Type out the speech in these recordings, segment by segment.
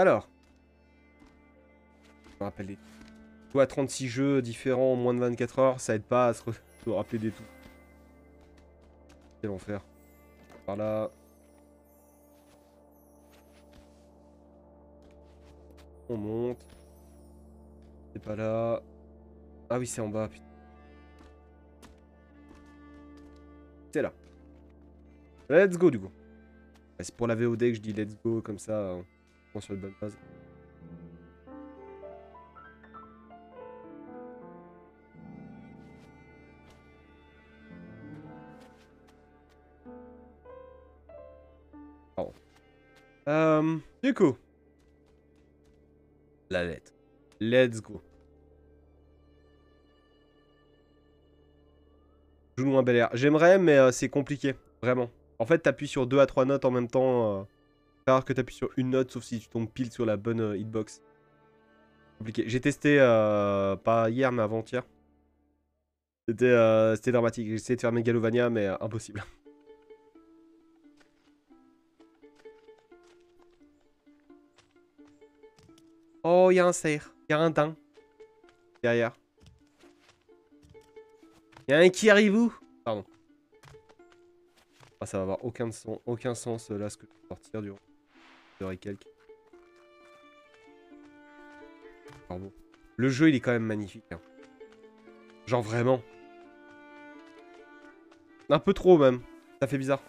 Alors. Je me rappelle des Toi, 36 jeux différents en moins de 24 heures, ça aide pas à se, rappeler des tout. Quel enfer. Par là. On monte. C'est pas là. Ah oui, c'est en bas. C'est là. Let's go, du coup. C'est pour la VOD que je dis let's go, comme ça, prend sur le bonne base. Pardon. Euh, du coup. La lettre. Let's go. Joue-nous un bel air. J'aimerais, mais euh, c'est compliqué. Vraiment. En fait, t'appuies sur 2 à 3 notes en même temps. Euh, que t'appuies sur une note, sauf si tu tombes pile sur la bonne euh, hitbox. Compliqué. J'ai testé, euh, pas hier, mais avant-hier. C'était euh, dramatique. J'ai essayé de faire Megalovania, mais euh, impossible. Oh, il y a un cerf. Il y a un daim. Derrière. Il y a un qui arrive où? Pardon. Ah, ça va avoir aucun, aucun sens là ce que je vais sortir du Le jeu il est quand même magnifique. hein. Genre vraiment. Un peu trop même. Ça fait bizarre.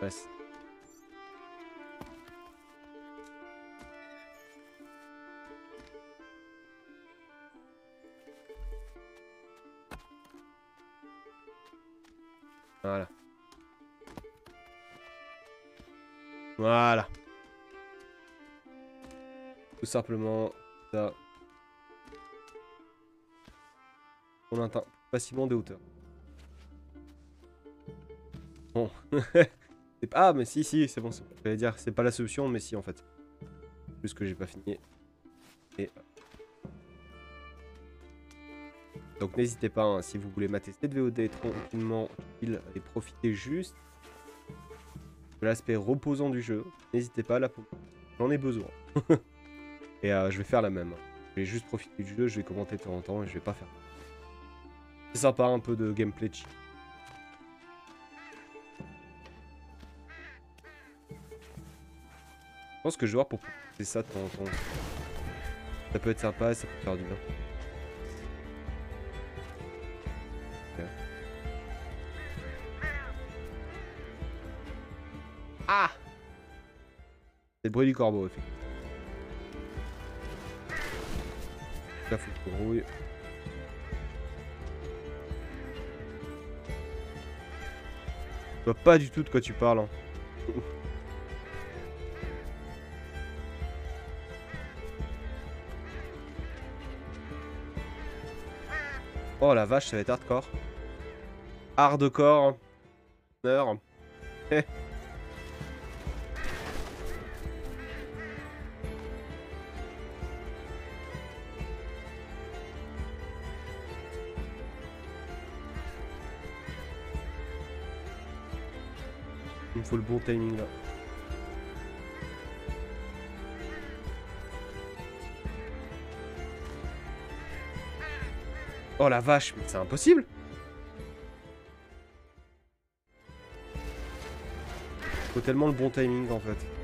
Passe. Voilà. Voilà. Tout simplement ça. On atteint facilement des hauteurs. Bon. C'est pas- ah, mais si, si, c'est bon. J'allais dire, c'est pas la solution, mais si, en fait. Plus que j'ai pas fini. Et. Donc n'hésitez pas, hein, si vous voulez mater cette VOD tranquillement, tranquille, et profiter juste de l'aspect reposant du jeu, n'hésitez pas à la J'en ai besoin. et euh, je vais faire la même. Je vais juste profiter du jeu, je vais commenter de temps en temps et je vais pas faire. C'est sympa un peu de gameplay. Je pense que je vais voir pour c'est ça. Ça peut être sympa, ça peut faire du bien. Ah C'est le bruit du corbeau, effectivement. Là, faut que je vois pas du tout de quoi tu parles. hein. Oh la vache, ça va être hardcore. Hardcore. Heure. bon timing là. Oh la vache, mais c'est impossible Faut tellement le bon timing en fait.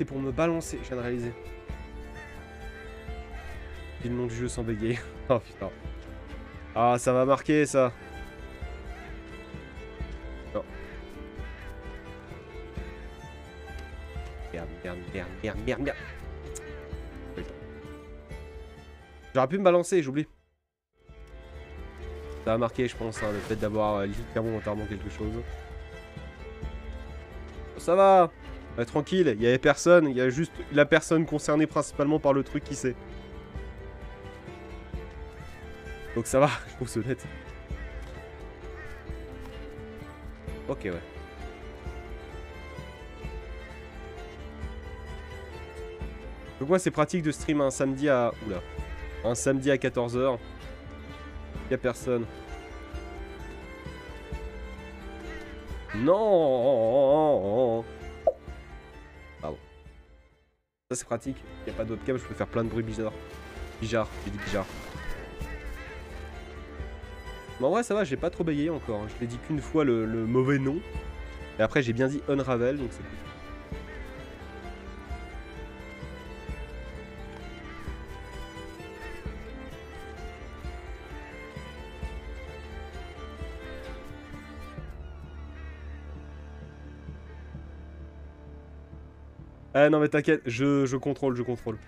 C'était pour me balancer, je viens de réaliser. Dis le nom du jeu sans bégayer. oh putain. Ah, ça va marquer ça. Non. Merde, merde, merde, merde, merde. J'aurais pu me balancer, j'oublie. Ça a marqué, je pense, hein, le fait d'avoir euh, littéralement quelque chose. Ça va Ouais, Tranquille, il y avait personne, il y a juste la personne concernée principalement par le truc qui sait. Donc ça va, je trouve ça honnête. Ok, ouais. Donc moi c'est pratique de stream un samedi à... Oula. Un samedi à 14h. Y'a personne. Non Ça c'est pratique. Y'a pas d'autre câble, je peux faire plein de bruits bizarres. Bizarre, j'ai dit bizarre. Mais en vrai ça va, j'ai pas trop bégayé encore. hein. Je l'ai dit qu'une fois le, le mauvais nom. Et après j'ai bien dit Unravel, donc c'est cool. Ah non mais t'inquiète, je, je contrôle, je contrôle.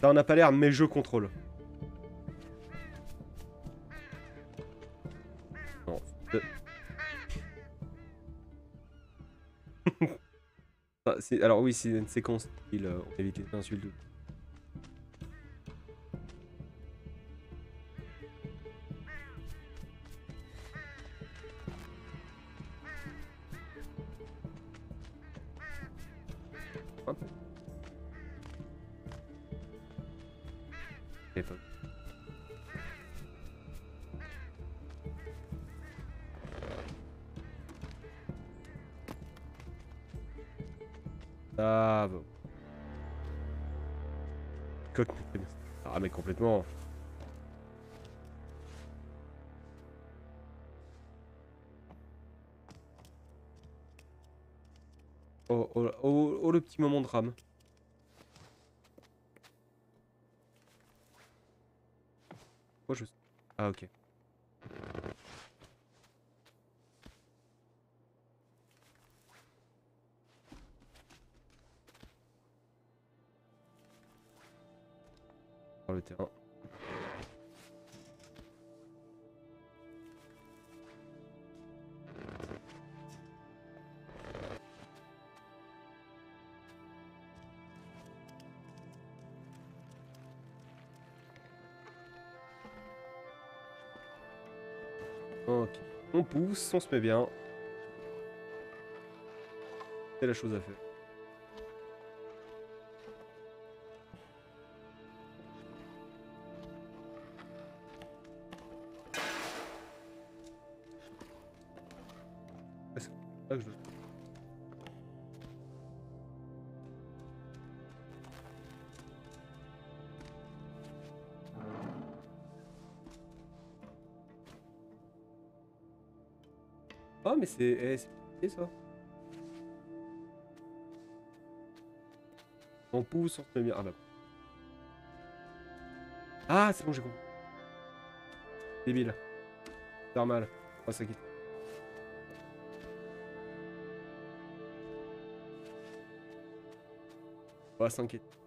Ça en a pas l'air, mais je contrôle. Alors oui, c'est une séquence. Il, euh, on évite les insultes. Petit moment de rame. Oh je... Ah ok. Le terrain. On se met bien. C'est la chose à faire. C'est eh, ça. On pousse, on se met bien. Ah. Ah c'est bon j'ai compris. Débile. Normal. Pas s'inquiéter. Pas s'inquiéter. Allez,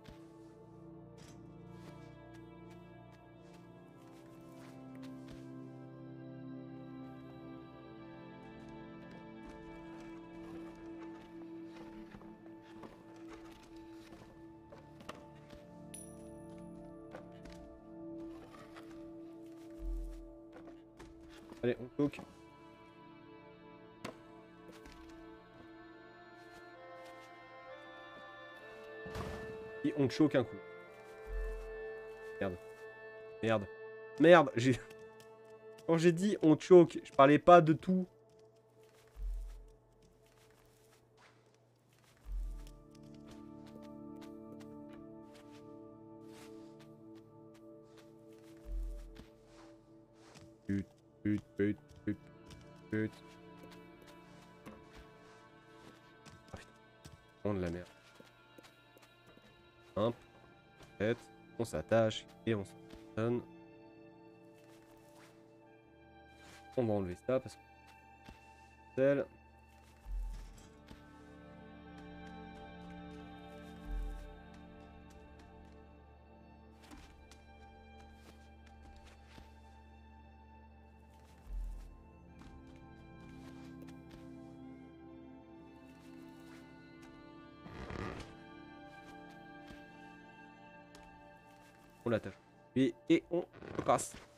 Et on choque un coup. Merde. Merde. Merde, j'ai... Quand j'ai dit on choke, je parlais pas de tout. et on s'en On va enlever ça parce que... celle passe. Let's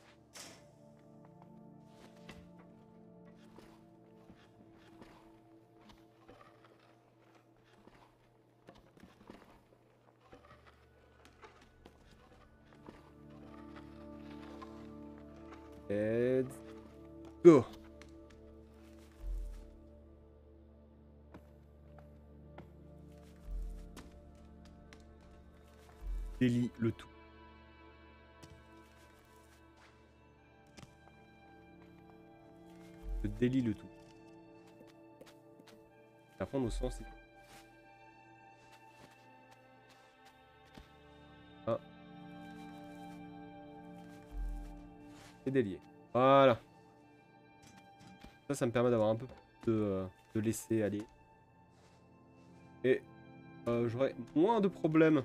sens. Ah. C'est délié. Voilà. Ça, ça me permet d'avoir un peu de, euh, de laisser aller. Et euh, j'aurai moins de problèmes.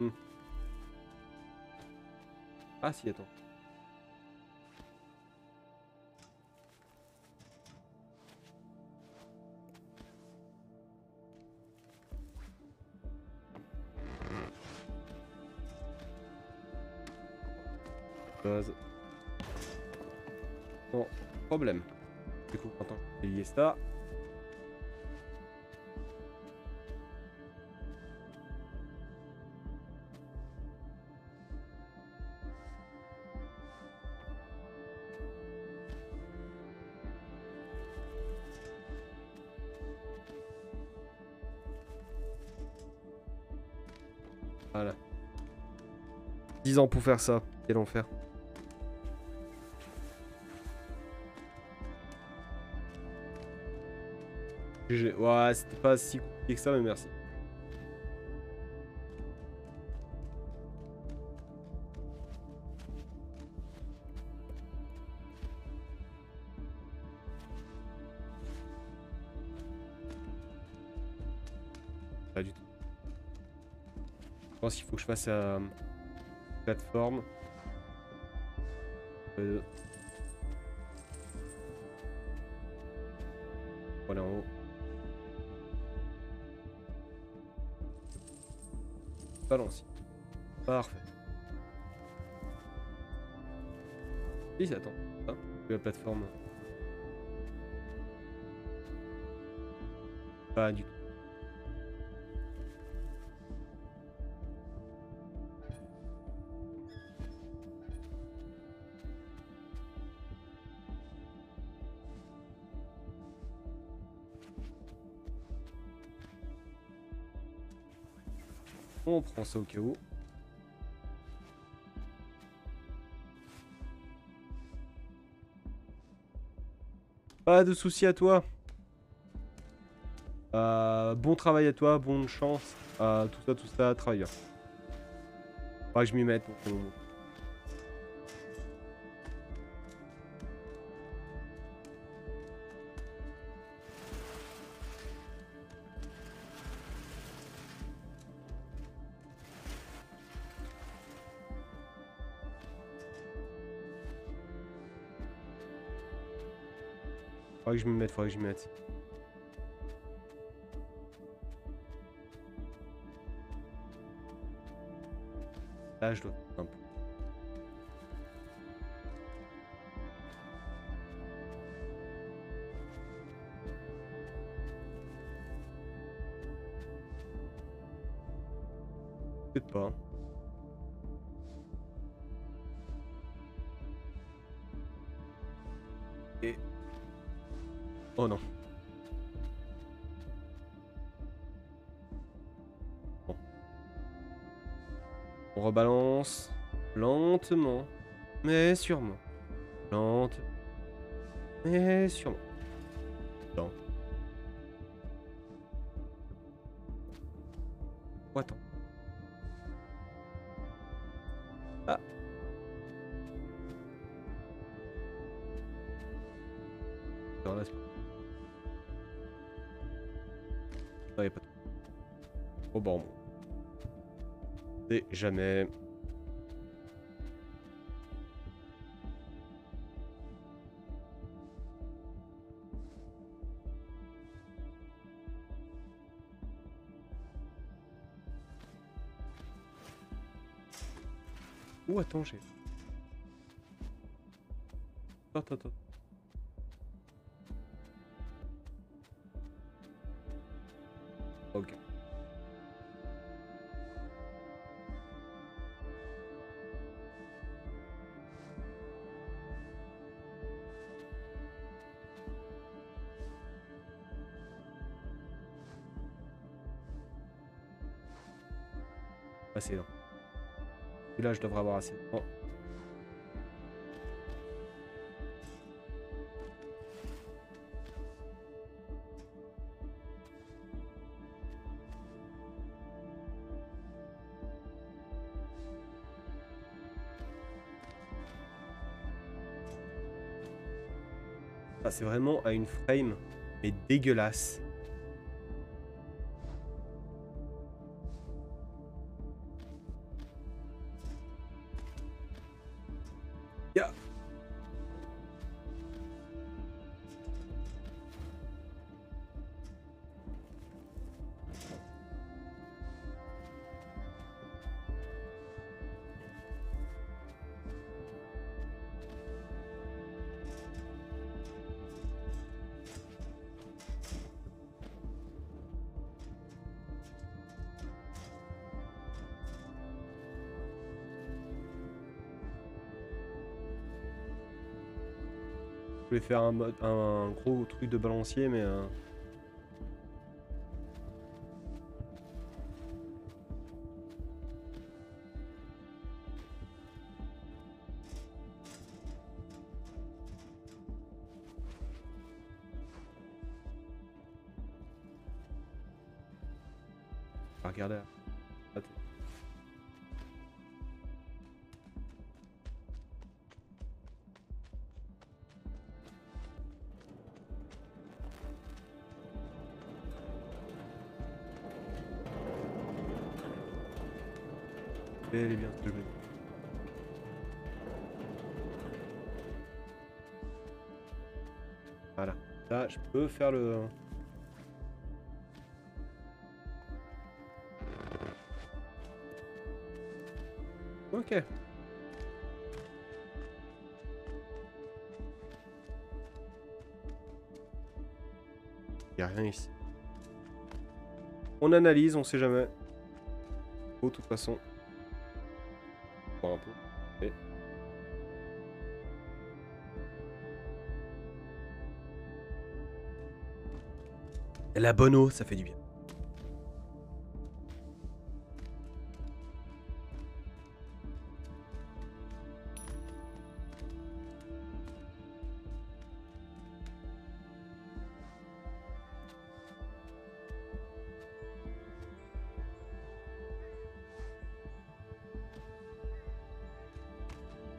Hmm. Ah si, attends. Problème. Du coup, attends, j'ai lié ça. Voilà. 10 ans pour faire ça. Quel enfer. Ouais, c'était pas si compliqué que ça, mais merci. Pas du tout. Je pense qu'il faut que je fasse euh, plateforme. Euh... plateforme. Pas du tout. On prend ça au cas où. Pas de soucis à toi. Euh, bon travail à toi, bonne chance. Tout ça, tout ça, travailleur. Faudra que je m'y mette. pour je m'y mette, faudra que je m'y mette. Là, je dois un pas. Mais sûrement. Lente, mais sûrement. Oh, attends. Non, là, c'est pas. Non, y a pas de. Oh bon. C'est jamais. Attends, j'ai. Attends, attends. Et là, je devrais avoir assez temps. Ah, c'est vraiment à une frame, mais dégueulasse. Faire un, un gros truc de balancier, mais... Faire le... Ok. Y a rien ici. On analyse, on sait jamais. Oh, de toute façon. La bonne eau, ça fait du bien.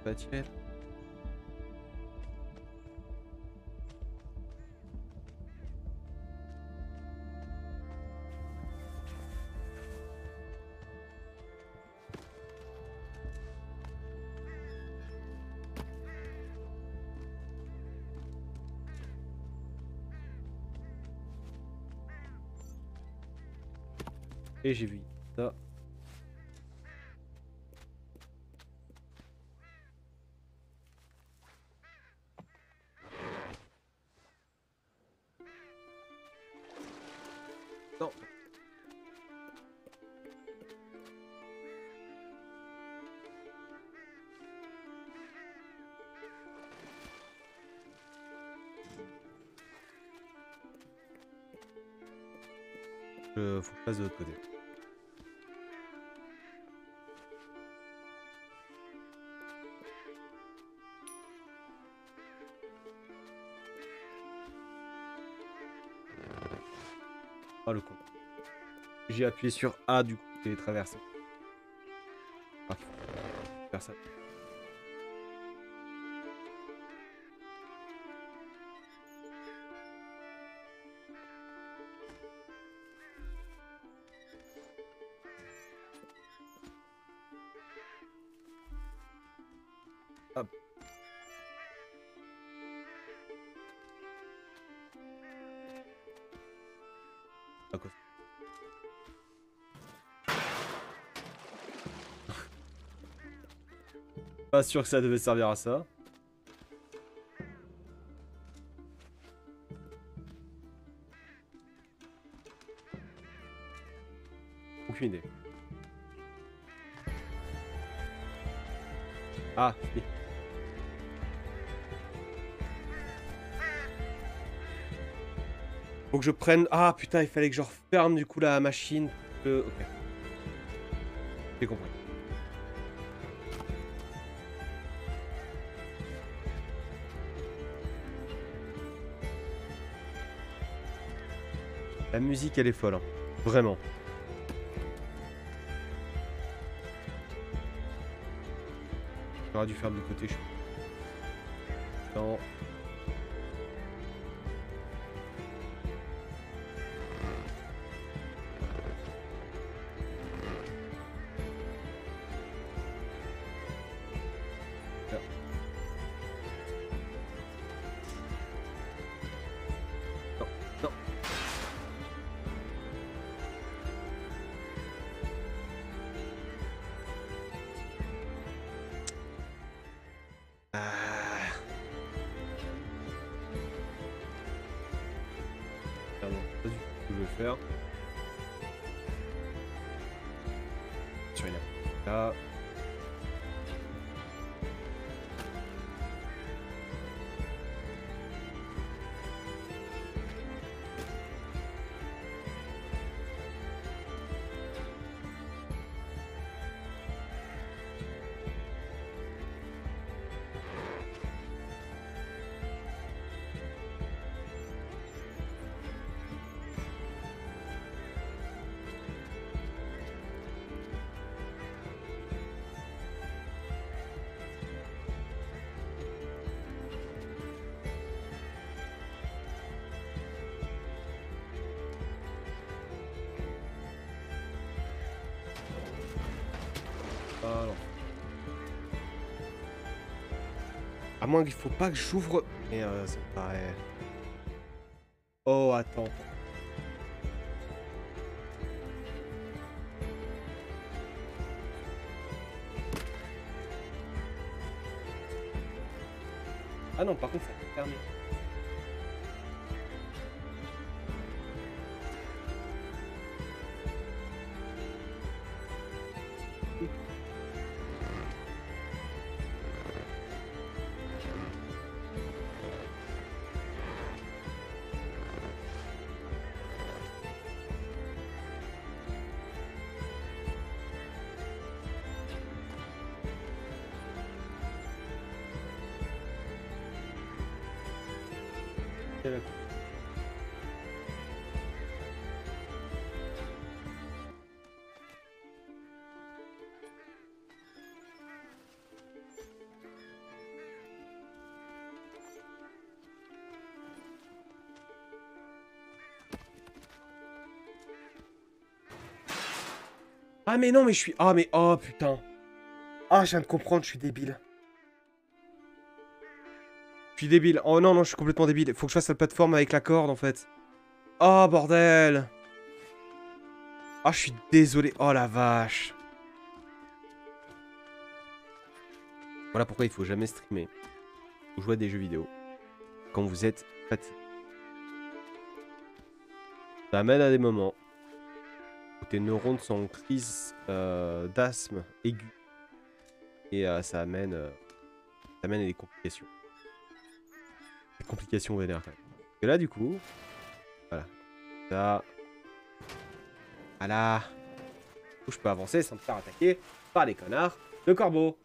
Matière. Et j'ai vu ça. Non. Je faut de l'autre côté. J'ai appuyé sur A du coup, j'ai Pas sûr que ça devait servir à ça. Aucune idée. Ah. Faut que je prenne... Ah putain, il fallait que je referme du coup la machine. Euh, ok. Musique, elle est folle. hein. Vraiment. J'aurais dû faire de côté. Je... Alors. À moins qu'il faut pas que j'ouvre. Mais euh, ça me paraît. Oh, attends. Ah non, par contre, ça fermé. Ah mais non mais je suis... Ah mais... Oh putain. Ah je viens de comprendre, je suis débile. Je suis débile. Oh non, non, je suis complètement débile. Faut que je fasse la plateforme avec la corde, en fait. Oh, bordel Ah, je suis désolé. Oh, la vache. Voilà pourquoi il faut jamais streamer. Ou jouer à des jeux vidéo. Quand vous êtes fatigué. Ça amène à des moments tes neurones sont en crise euh, d'asthme aigu. Et euh, ça amène... euh, ça amène des complications. Des complications vénères quand. Et là du coup... Voilà. Ça... Voilà. Du coup, je peux avancer sans me faire attaquer par les connards de corbeaux.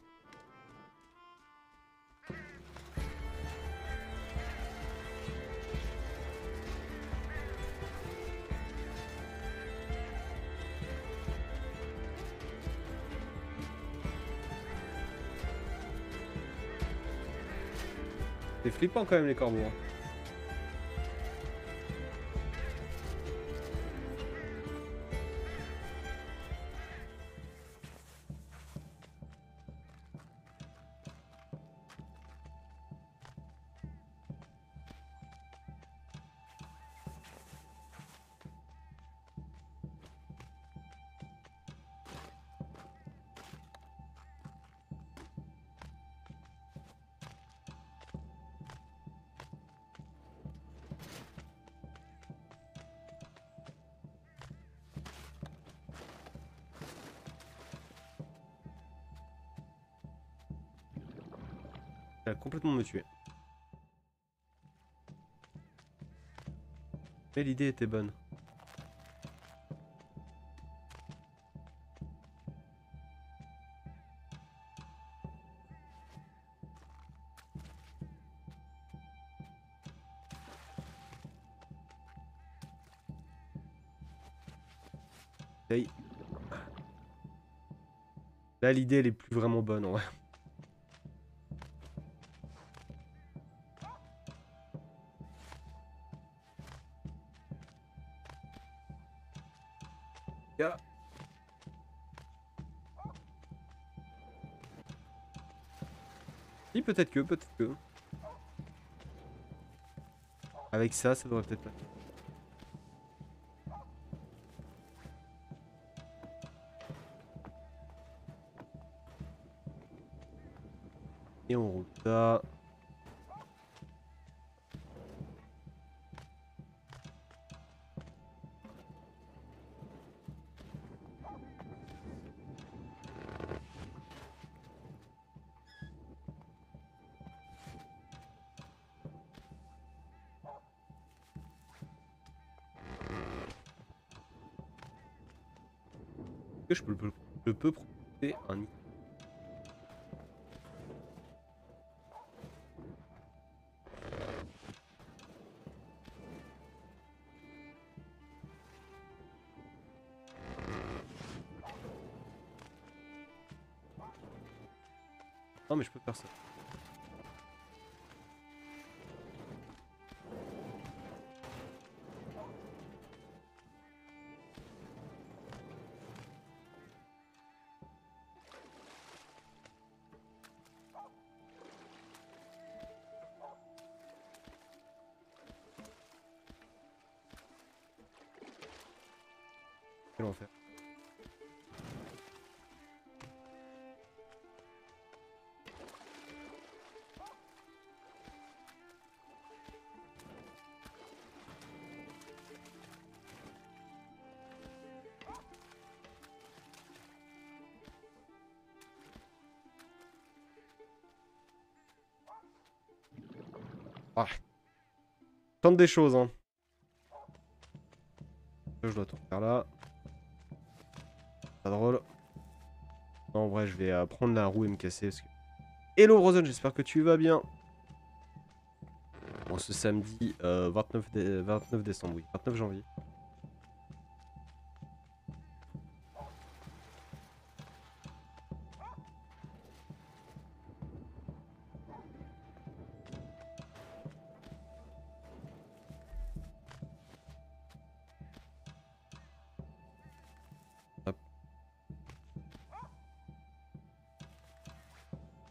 C'est flippant quand Mais l'idée était bonne. Là, l'idée, elle est plus vraiment bonne, en vrai. Si, peut-être que, peut-être que. Avec ça, ça devrait peut-être pas. Et on roule ça. Je peux, je peux proposer un Des choses, hein. Je dois tout faire là. Pas drôle. En vrai, je vais euh, prendre la roue et me casser. Parce que... Hello Rosen, j'espère que tu vas bien. Bon, ce samedi 29, euh, 29 décembre, oui, 29 janvier.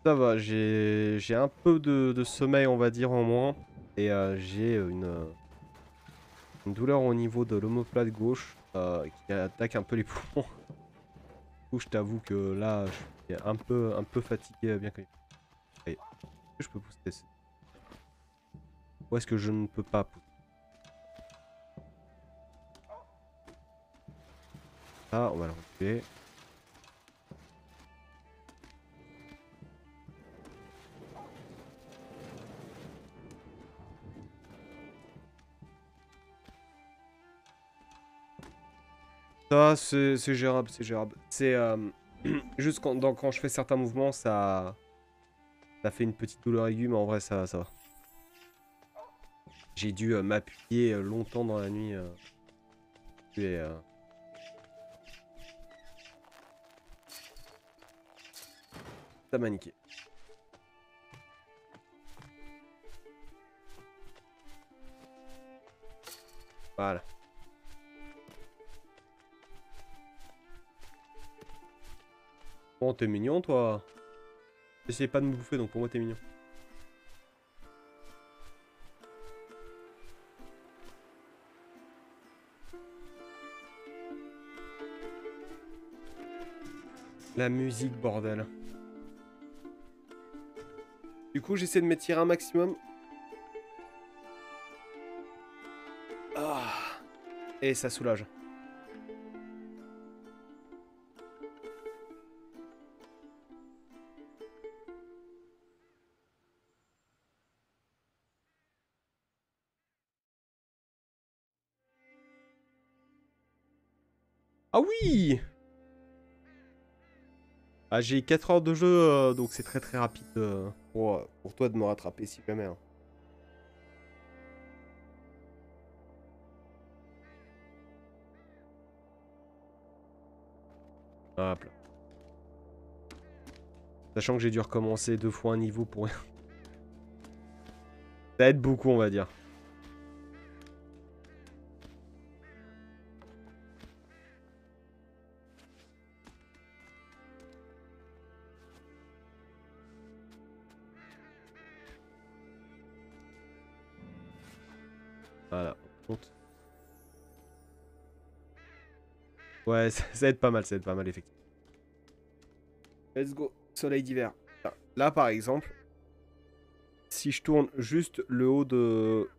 Ça va, j'ai un peu de, sommeil, on va dire, en moins. Et euh, j'ai une, douleur au niveau de l'omoplate gauche euh, qui attaque un peu les poumons. Du coup, je t'avoue que là, je suis un peu, fatigué, bien que... Est-ce que je peux pousser Ou est-ce que je ne peux pas pousser Ah, on va le reculer. C'est gérable, c'est gérable. C'est euh, juste quand, quand je fais certains mouvements, ça, ça fait une petite douleur aiguë, mais en vrai, ça, va. J'ai dû euh, m'appuyer euh, longtemps dans la nuit. et, Ça m'a niqué. Voilà. Bon, t'es mignon, toi. Essaye pas de me bouffer, donc pour moi, t'es mignon. La musique, bordel. Du coup, j'essaie de m'étirer un maximum. Ah. Et ça soulage. Ah j'ai 4 heures de jeu, euh, donc c'est très très rapide euh, pour, euh, pour toi de me rattraper si jamais. hein. Hop là. Sachant que j'ai dû recommencer deux fois un niveau pour rien. Ça aide beaucoup, on va dire. Ouais, ça, ça aide pas mal, ça aide pas mal, effectivement. Let's go, soleil d'hiver. Là, par exemple, si je tourne juste le haut de,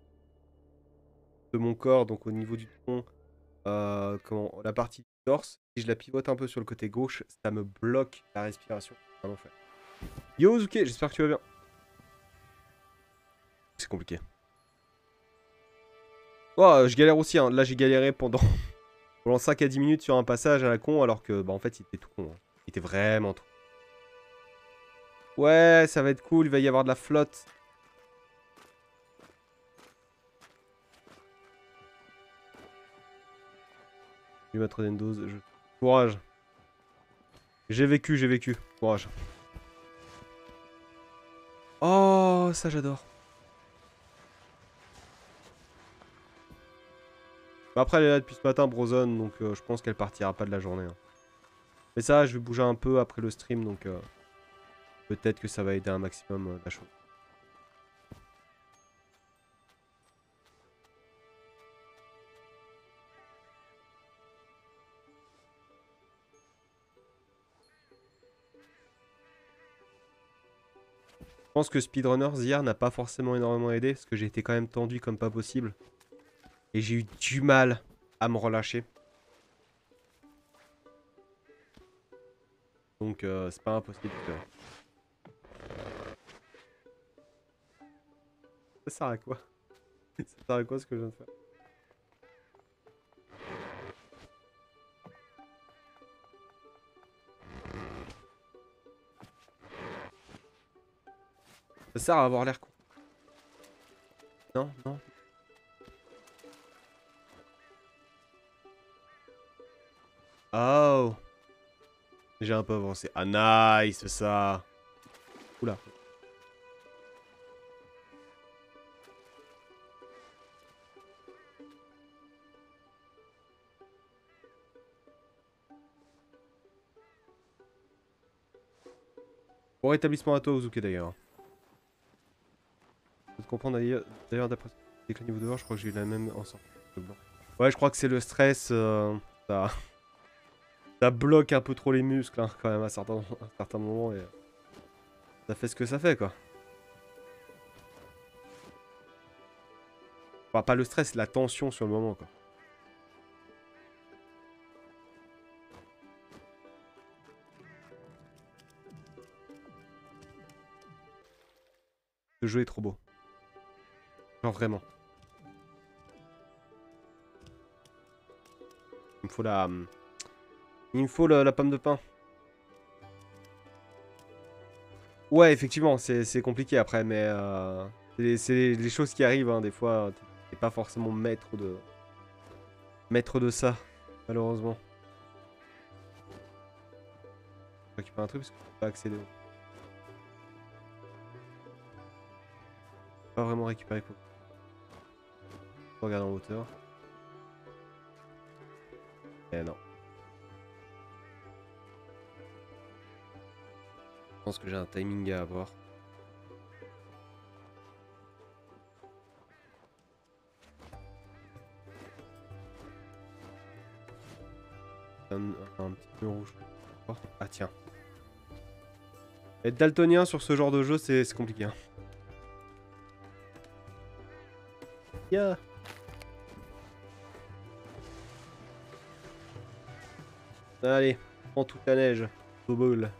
de mon corps, donc au niveau du tronc, euh, comment, la partie du torse, si je la pivote un peu sur le côté gauche, ça me bloque la respiration. C'est un enfer. Yo Zuke, j'espère que tu vas bien. C'est compliqué. Oh, je galère aussi, hein. là j'ai galéré pendant, pendant 5 à 10 minutes sur un passage à la con, alors que bah, en fait il était tout con. hein. Il était vraiment trop. Ouais, ça va être cool, il va y avoir de la flotte. Je vais mettre une dose. Courage. J'ai vécu, j'ai vécu. Courage. Oh, ça j'adore. Bah, Après, elle est là depuis ce matin, Brozone, donc euh, je pense qu'elle partira pas de la journée. hein. Mais ça, je vais bouger un peu après le stream, donc euh, peut-être que ça va aider un maximum euh, la. Je pense que Speedrunners hier n'a pas forcément énormément aidé, parce que j'ai été quand même tendu comme pas possible. Et j'ai eu du mal à me relâcher. Donc euh, c'est pas impossible. Ça sert à quoi? Ça sert à quoi ce que je viens de faire? Ça sert à avoir l'air con. Non, non. Oh J'ai un peu avancé. Ah nice ça Oula. Bon rétablissement à toi Ozuke d'ailleurs. Je peux comprendre d'ailleurs d'après le niveau de voir, je crois que j'ai eu la même en. Ouais je crois que c'est le stress. euh, ça... ça bloque un peu trop les muscles hein, quand même à certains, moments et ça fait ce que ça fait quoi. Pas le stress, la tension sur le moment quoi. Ce jeu est trop beau. Genre vraiment. Il me faut la... Il me faut la, pomme de pain. Ouais, effectivement, c'est compliqué après, mais... euh, c'est les- choses qui arrivent, hein, des fois. t'es- pas forcément maître de... Maître de ça, malheureusement. Je récupère un truc parce que je peux pas accéder. Pas vraiment récupérer quoi. Regarde en hauteur. Eh non. Pense que j'ai un timing à avoir. Un, petit peu rouge. Ah tiens. Être daltonien sur ce genre de jeu, c'est compliqué. hein. Allez, prends toute la neige. Boboule.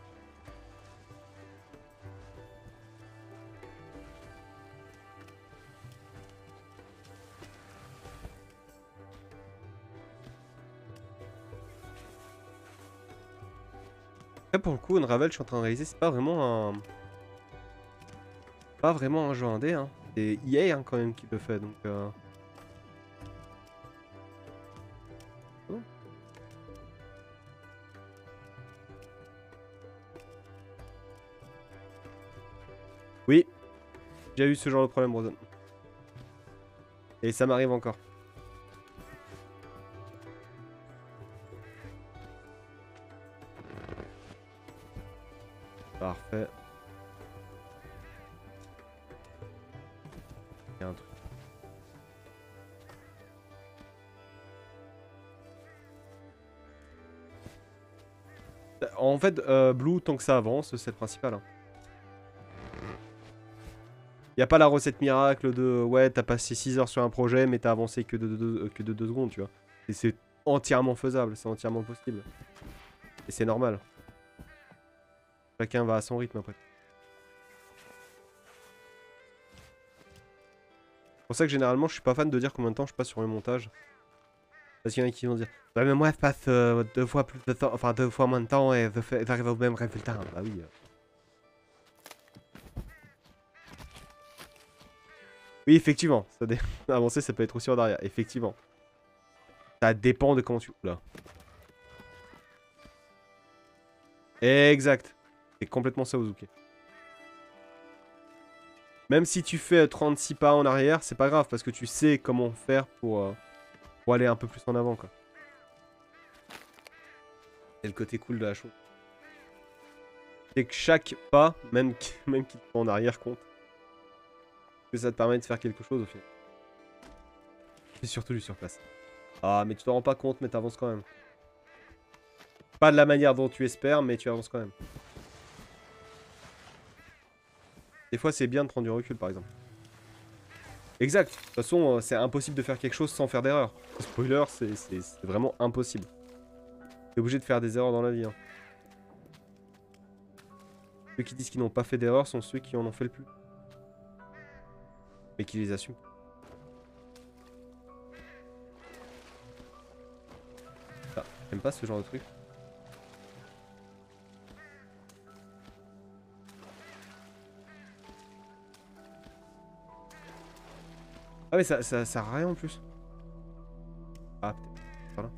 Pour le coup, Unravel, je suis en train de réaliser, c'est pas vraiment un... Pas vraiment un jeu indé, hein. C'est EA hein, quand même qui le fait, donc... Euh... Oui, j'ai eu ce genre de problème, Rosen. Et ça m'arrive encore. Euh, Blue, tant que ça avance, c'est le principal. Hein. Y a pas la recette miracle de ouais, t'as passé 6 heures sur un projet, mais t'as avancé que de 2 que de secondes, tu vois. Et c'est entièrement faisable, c'est entièrement possible. Et c'est normal. Chacun va à son rythme après. C'est pour ça que généralement je suis pas fan de dire combien de temps je passe sur le montage. Parce qu'il y en a qui vont dire bah, mais moi je passe euh, deux fois plus de temps, enfin deux fois moins de temps et j'arrive au même résultat. Bah oui. Euh. Oui, effectivement. Ça Avancer, ça peut être aussi en arrière. Effectivement. Ça dépend de comment tu... Là. Exact. C'est complètement ça, Ozuki. Même si tu fais 36 pas en arrière, c'est pas grave parce que tu sais comment faire pour, euh, pour aller un peu plus en avant, quoi. C'est le côté cool de la chose. C'est que chaque pas, même, même qu'il soit en arrière, compte que ça te permet de faire quelque chose au final. Et surtout du surplace. Ah, mais tu t'en rends pas compte, mais t'avances quand même. Pas de la manière dont tu espères, mais tu avances quand même. Des fois, c'est bien de prendre du recul, par exemple. Exact. De toute façon, euh, c'est impossible de faire quelque chose sans faire d'erreur. Spoiler, c'est vraiment impossible. T'es obligé de faire des erreurs dans la vie. Hein. Ceux qui disent qu'ils n'ont pas fait d'erreur sont ceux qui en ont fait le plus. Mais qui les assume. Ah, j'aime pas ce genre de truc? Ah mais ça, ça, ça sert à rien en plus. Ah peut-être. Voilà.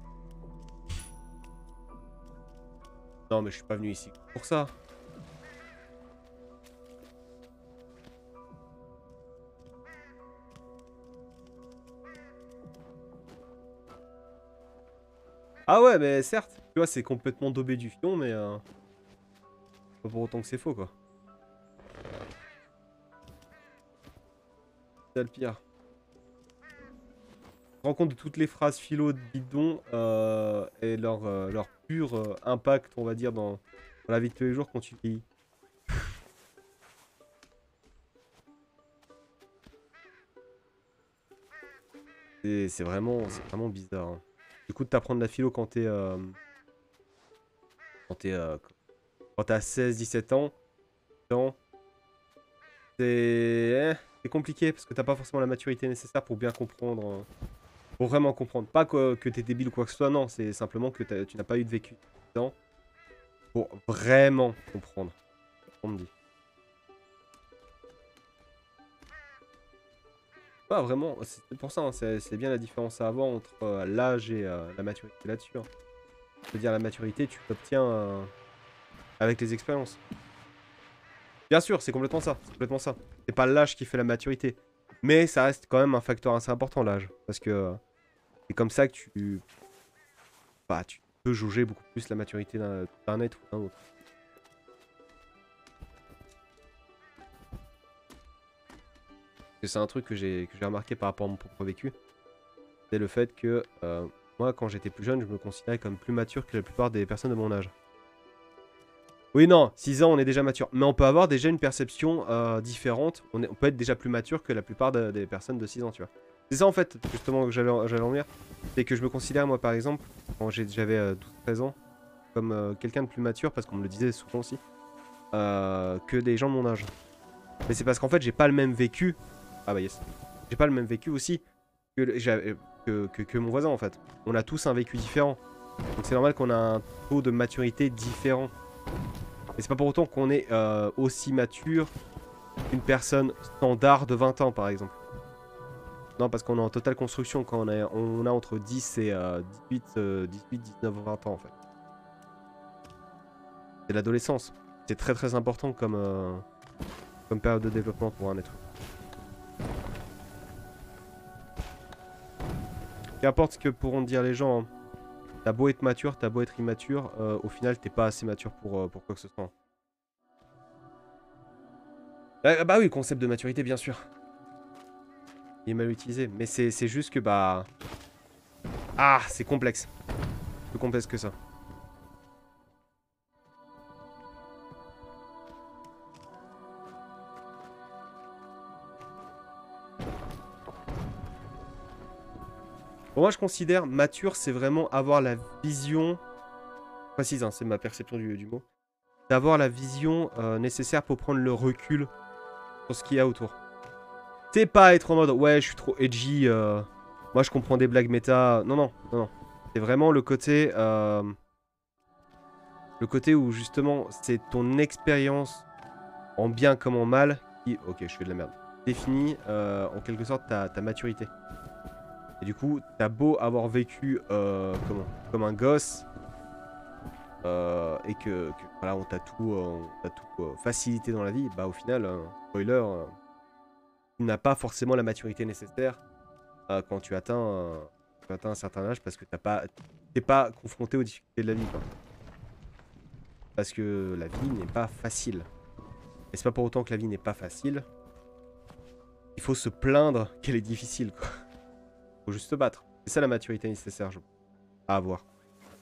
Non mais je suis pas venu ici pour ça. Ah ouais, mais certes, tu vois, c'est complètement daubé du fion, mais... Euh... Pas pour autant que c'est faux, quoi. C'est le pire. Je rends compte de toutes les phrases philo de bidon euh, et leur, euh, leur pur euh, impact, on va dire, dans, la vie de tous les jours quand tu vieillis. c'est vraiment, vraiment bizarre. Hein. Du coup, t'apprendre la philo quand t'es... Quand t'es... Quand t'as 16-17 ans. C'est... Eh, c'est compliqué parce que t'as pas forcément la maturité nécessaire pour bien comprendre. Pour vraiment comprendre. Pas que, que t'es débile ou quoi que ce soit, non. C'est simplement que tu n'as pas eu de vécu pour vraiment comprendre. On me dit. Pas vraiment, c'est pour ça, hein, c'est bien la différence à avoir entre euh, l'âge et euh, la maturité là-dessus. Hein. Je veux dire, la maturité, tu l'obtiens euh, avec les expériences. Bien sûr, c'est complètement ça, c'est complètement ça. C'est pas l'âge qui fait la maturité. Mais ça reste quand même un facteur assez important, l'âge. Parce que c'est comme ça que tu... Bah, tu peux juger beaucoup plus la maturité d'un être ou d'un autre. c'est un truc que j'ai remarqué par rapport à mon propre vécu. C'est le fait que euh, moi, quand j'étais plus jeune, je me considérais comme plus mature que la plupart des personnes de mon âge. Oui, non, 6 ans, on est déjà mature. Mais on peut avoir déjà une perception euh, différente. On, peut être déjà plus mature que la plupart des personnes de 6 ans, tu vois. C'est ça, en fait, justement, que j'allais en. C'est que je me considère, moi, par exemple, quand j'avais 12-13 euh, ans, comme quelqu'un de plus mature, parce qu'on me le disait souvent aussi, que des gens de mon âge. Mais c'est parce qu'en fait, j'ai pas le même vécu ah bah yes. J'ai pas le même vécu aussi que, mon voisin en fait. On a tous un vécu différent. Donc c'est normal qu'on a un taux de maturité différent. Et c'est pas pour autant qu'on est euh, aussi mature qu'une personne standard de 20 ans, par exemple. Non, parce qu'on est en totale construction quand on a, on a entre 10 et 18, 18, 19, 20 ans, en fait. C'est l'adolescence. C'est très très important comme, euh, comme période de développement pour un être. Qu'importe ce que pourront dire les gens, hein. t'as beau être mature, t'as beau être immature, euh, au final t'es pas assez mature pour, euh, pour quoi que ce soit. Ah, bah oui, concept de maturité bien sûr. Mal utilisé, mais c'est juste que bah... Ah, c'est complexe. Plus complexe que ça. moi, je considère mature, c'est vraiment avoir la vision. Précise, hein, c'est ma perception du, mot. D'avoir la vision euh, nécessaire pour prendre le recul sur ce qu'il y a autour. C'est pas être en mode ouais, je suis trop edgy. Euh, moi, je comprends des blagues méta. Non, non, non, non. C'est vraiment le côté. Euh, le côté où justement, c'est ton expérience en bien comme en mal qui. Ok, je fais de la merde. Définit en quelque sorte ta maturité. Et du coup, t'as beau avoir vécu euh, comme un gosse, euh, et que, voilà, on t'a tout, euh, tout facilité dans la vie, bah au final, spoiler, tu n'as pas forcément la maturité nécessaire quand tu atteins, tu un certain âge parce que t'as pas, pas confronté aux difficultés de la vie. Parce que la vie n'est pas facile. Et c'est pas pour autant que la vie n'est pas facile. Il faut se plaindre qu'elle est difficile, quoi juste se battre. C'est ça la maturité nécessaire à avoir.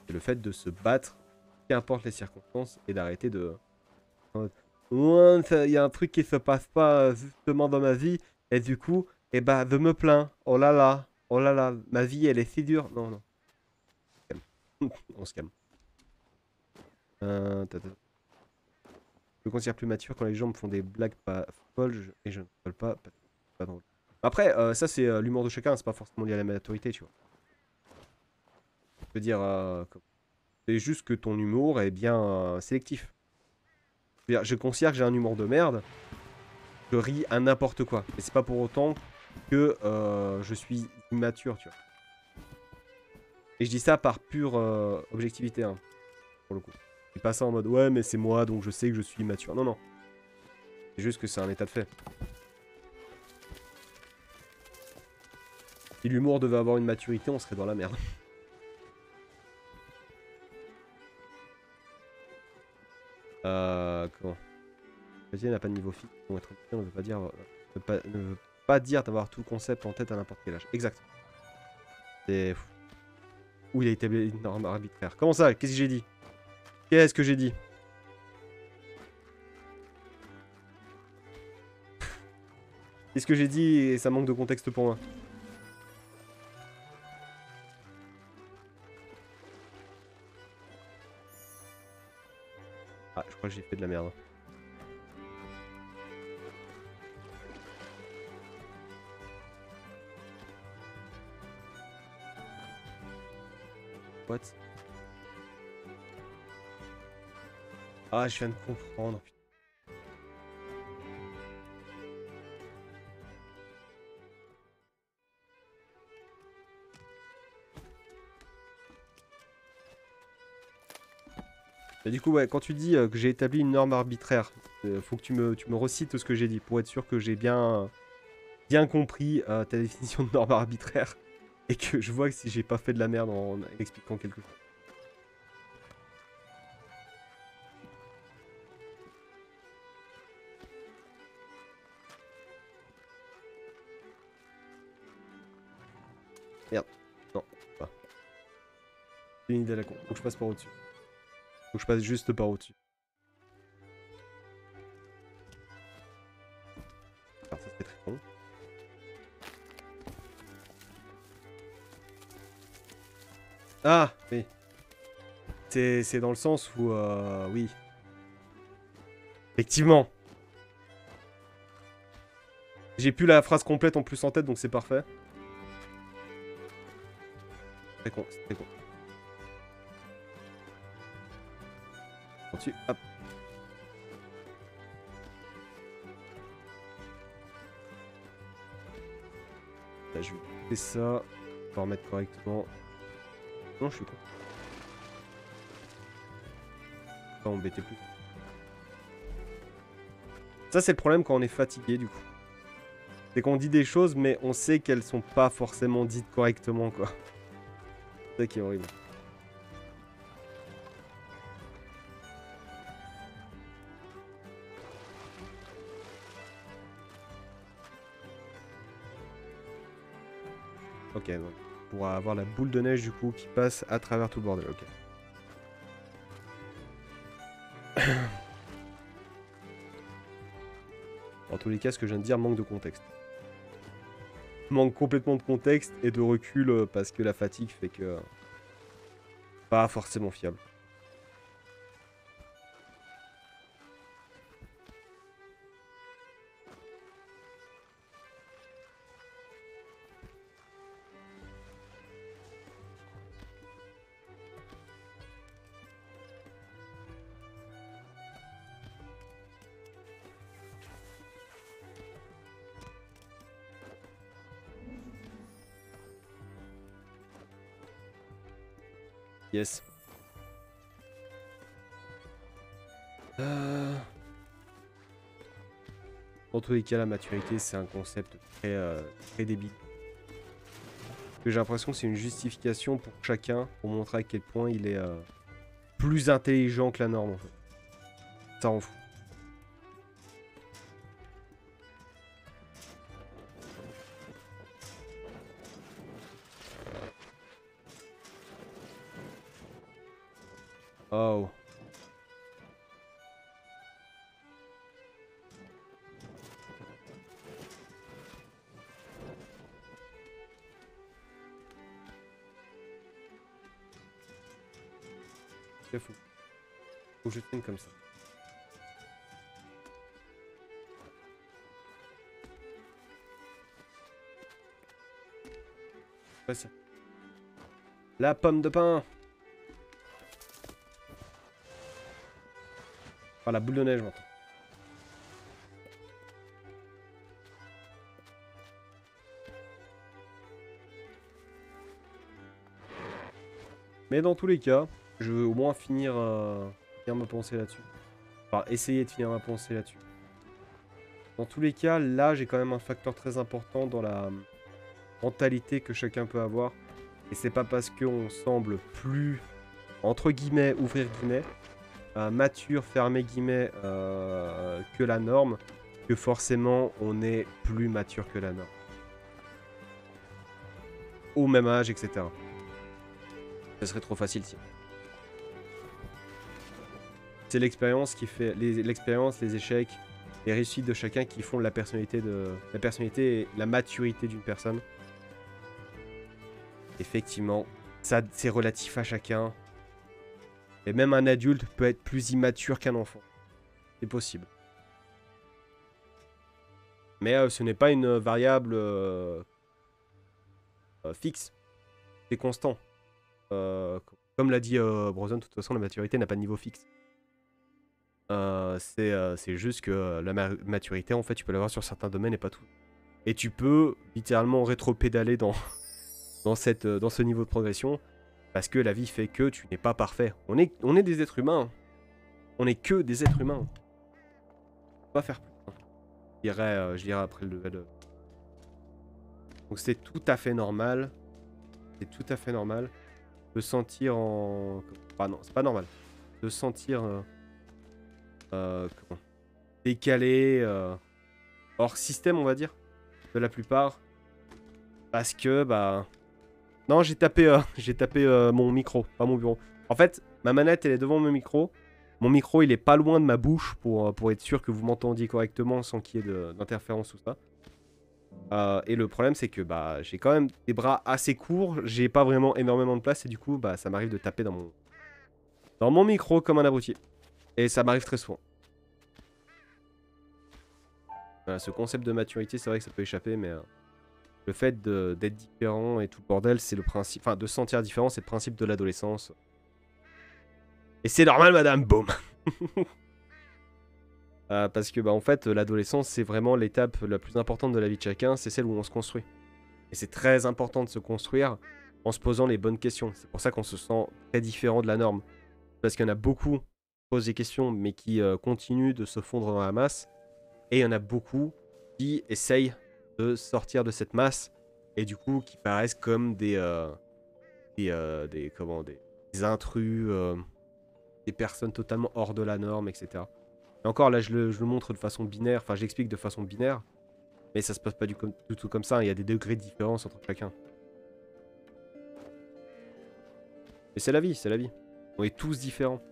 C'est le fait de se battre, qu'importe les circonstances, et d'arrêter de... Il y a un truc qui se passe pas justement dans ma vie, et du coup, eh ben, de me plaindre. Oh là là, oh là là, ma vie elle est si dure. Non, non. On se calme. Euh, je me considère plus mature quand les gens me font des blagues pas folles et je ne peux pas. Après, euh, ça c'est euh, l'humour de chacun, c'est pas forcément lié à la maturité, tu vois. Je veux dire, euh, c'est juste que ton humour est bien sélectif. Je, considère que j'ai un humour de merde, je ris à n'importe quoi. Et c'est pas pour autant que je suis immature, tu vois. Et je dis ça par pure objectivité, hein, pour le coup. Je dis pas ça en mode, ouais mais c'est moi, donc je sais que je suis immature. Non, non. C'est juste que c'est un état de fait. Si l'humour devait avoir une maturité, on serait dans la merde. Euh, comment Le n'a pas de niveau fixe. Pour être ne veut pas dire, ne pas, ne veut pas dire d'avoir tout le concept en tête à n'importe quel âge. Exact. C'est Où il a établi une norme arbitraire. Comment ça? Qu'est-ce que j'ai dit? Qu'est-ce que j'ai dit? Qu'est-ce que j'ai dit? Et ça manque de contexte pour moi j'ai fait de la merde. What? Ah, je viens de comprendre. Du coup, ouais, quand tu dis euh, que j'ai établi une norme arbitraire, euh, faut que tu me, recites ce que j'ai dit pour être sûr que j'ai bien, compris euh, ta définition de norme arbitraire et que je vois que si j'ai pas fait de la merde en expliquant quelque chose. Merde. Non. Pas. Une idée à la con. Faut que je passe par au-dessus. Faut que je passe juste par au-dessus. Alors ça c'est très. Ah oui. C'est dans le sens où... Euh, oui. Effectivement. J'ai plus la phrase complète en plus en tête, donc c'est parfait. Très con, c'est con. Je vais couper ça. Pour remettre correctement. Non, je suis con. Pas embêter plus. Ça, c'est le problème quand on est fatigué, du coup. C'est qu'on dit des choses, mais on sait qu'elles sont pas forcément dites correctement, quoi. C'est ça qui est horrible. Pour avoir la boule de neige du coup qui passe à travers tout le bordel, ok. En tous les cas, ce que je viens de dire manque de contexte. Manque complètement de contexte et de recul euh, parce que la fatigue fait que... euh, Pas forcément fiable. Dans tous les cas, la maturité, c'est un concept très, euh, très débile. Que J'ai l'impression que c'est une justification pour chacun, pour montrer à quel point il est euh, plus intelligent que la norme, en fait. Ça rend fou. La pomme de pain Enfin, la boule de neige. Mais dans tous les cas, je veux au moins finir, euh, finir ma pensée là-dessus. Enfin, essayer de finir ma pensée là-dessus. Dans tous les cas, là, j'ai quand même un facteur très important dans la mentalité que chacun peut avoir. Et c'est pas parce qu'on semble plus, entre guillemets, ouvrir guillemets, euh, mature, fermé guillemets, euh, que la norme, que forcément on est plus mature que la norme. Au même âge, etc. Ce serait trop facile si. C'est l'expérience qui fait les- l'expérience, les échecs, les réussites de chacun qui font la personnalité de la personnalité et la maturité d'une personne. Effectivement, ça c'est relatif à chacun. Et même un adulte peut être plus immature qu'un enfant. C'est possible. Mais euh, ce n'est pas une variable euh, euh, fixe. C'est constant. Comme l'a dit Brozon, de toute façon, la maturité n'a pas de niveau fixe. C'est juste que la ma- maturité, en fait, tu peux l'avoir sur certains domaines et pas tout. Et tu peux littéralement rétro-pédaler dans, dans, cette, euh, dans ce niveau de progression parce que la vie fait que tu n'es pas parfait. On est, on est des êtres humains. On est que des êtres humains. On pas faire plus. Je dirais, euh, je dirais après le level. Donc c'est tout à fait normal. C'est tout à fait normal de sentir en. Ah non, c'est pas normal. De sentir. euh, Décalé. hors système, on va dire. De la plupart. Parce que, bah. Non, j'ai tapé, euh, euh, mon micro, pas mon bureau. En fait, ma manette, elle est devant mon micro. Mon micro, il est pas loin de ma bouche pour, euh, être sûr que vous m'entendiez correctement sans qu'il y ait d'interférence ou ça. Et le problème, c'est que bah, j'ai quand même des bras assez courts, j'ai pas vraiment énormément de place et du coup, bah, ça m'arrive de taper dans mon, dans mon micro comme un abruti. Et ça m'arrive très souvent. Ce concept de maturité, c'est vrai que ça peut échapper, mais le fait d'être différent et tout le bordel, c'est le principe. Enfin, de se sentir différent, c'est le principe de l'adolescence. Et c'est normal, madame, boum Euh, parce que bah, en fait, l'adolescence, c'est vraiment l'étape la plus importante de la vie de chacun, c'est celle où on se construit. Et c'est très important de se construire en se posant les bonnes questions. C'est pour ça qu'on se sent très différent de la norme. Parce qu'il y en a beaucoup qui posent des questions, mais qui euh, continuent de se fondre dans la masse. Et il y en a beaucoup qui essayent de sortir de cette masse, et du coup, qui paraissent comme des... euh, des, euh, des, comment, des, intrus, euh, des personnes totalement hors de la norme, etc. Et encore, là, je le, montre de façon binaire, enfin, j'explique de façon binaire, mais ça se passe pas du, tout comme ça, il y a des degrés de différence entre chacun. Mais c'est la vie, c'est la vie. On est tous différents.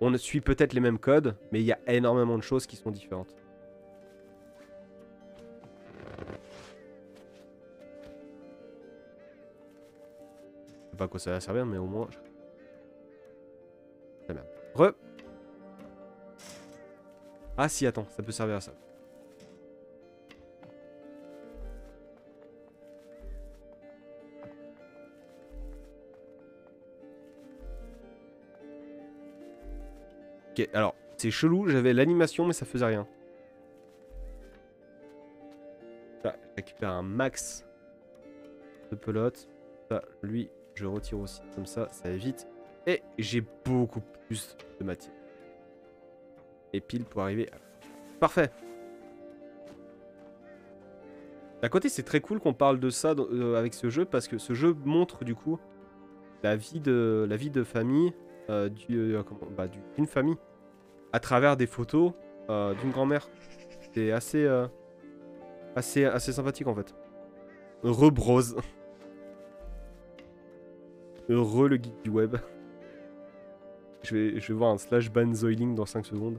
On suit peut-être les mêmes codes, mais il y a énormément de choses qui sont différentes. Pas quoi ça va servir, mais au moins... La merde. Re Ah si, attends, ça peut servir à ça. Ok, alors, c'est chelou, j'avais l'animation, mais ça faisait rien. Là, je récupère un max de pelote. Ça, lui, je retire aussi comme ça, ça évite. Et j'ai beaucoup plus de matière. Et pile pour arriver à... Parfait D'un côté, c'est très cool qu'on parle de ça euh, avec ce jeu, parce que ce jeu montre, du coup, la vie de, la vie de famille euh, euh, bah, du- d'une famille à travers des photos d'une grand-mère. C'est assez, assez, assez sympathique en fait. Rebrose. Heureux le geek du web. Je vais, je vais voir un slash ban Zoiling dans 5 secondes.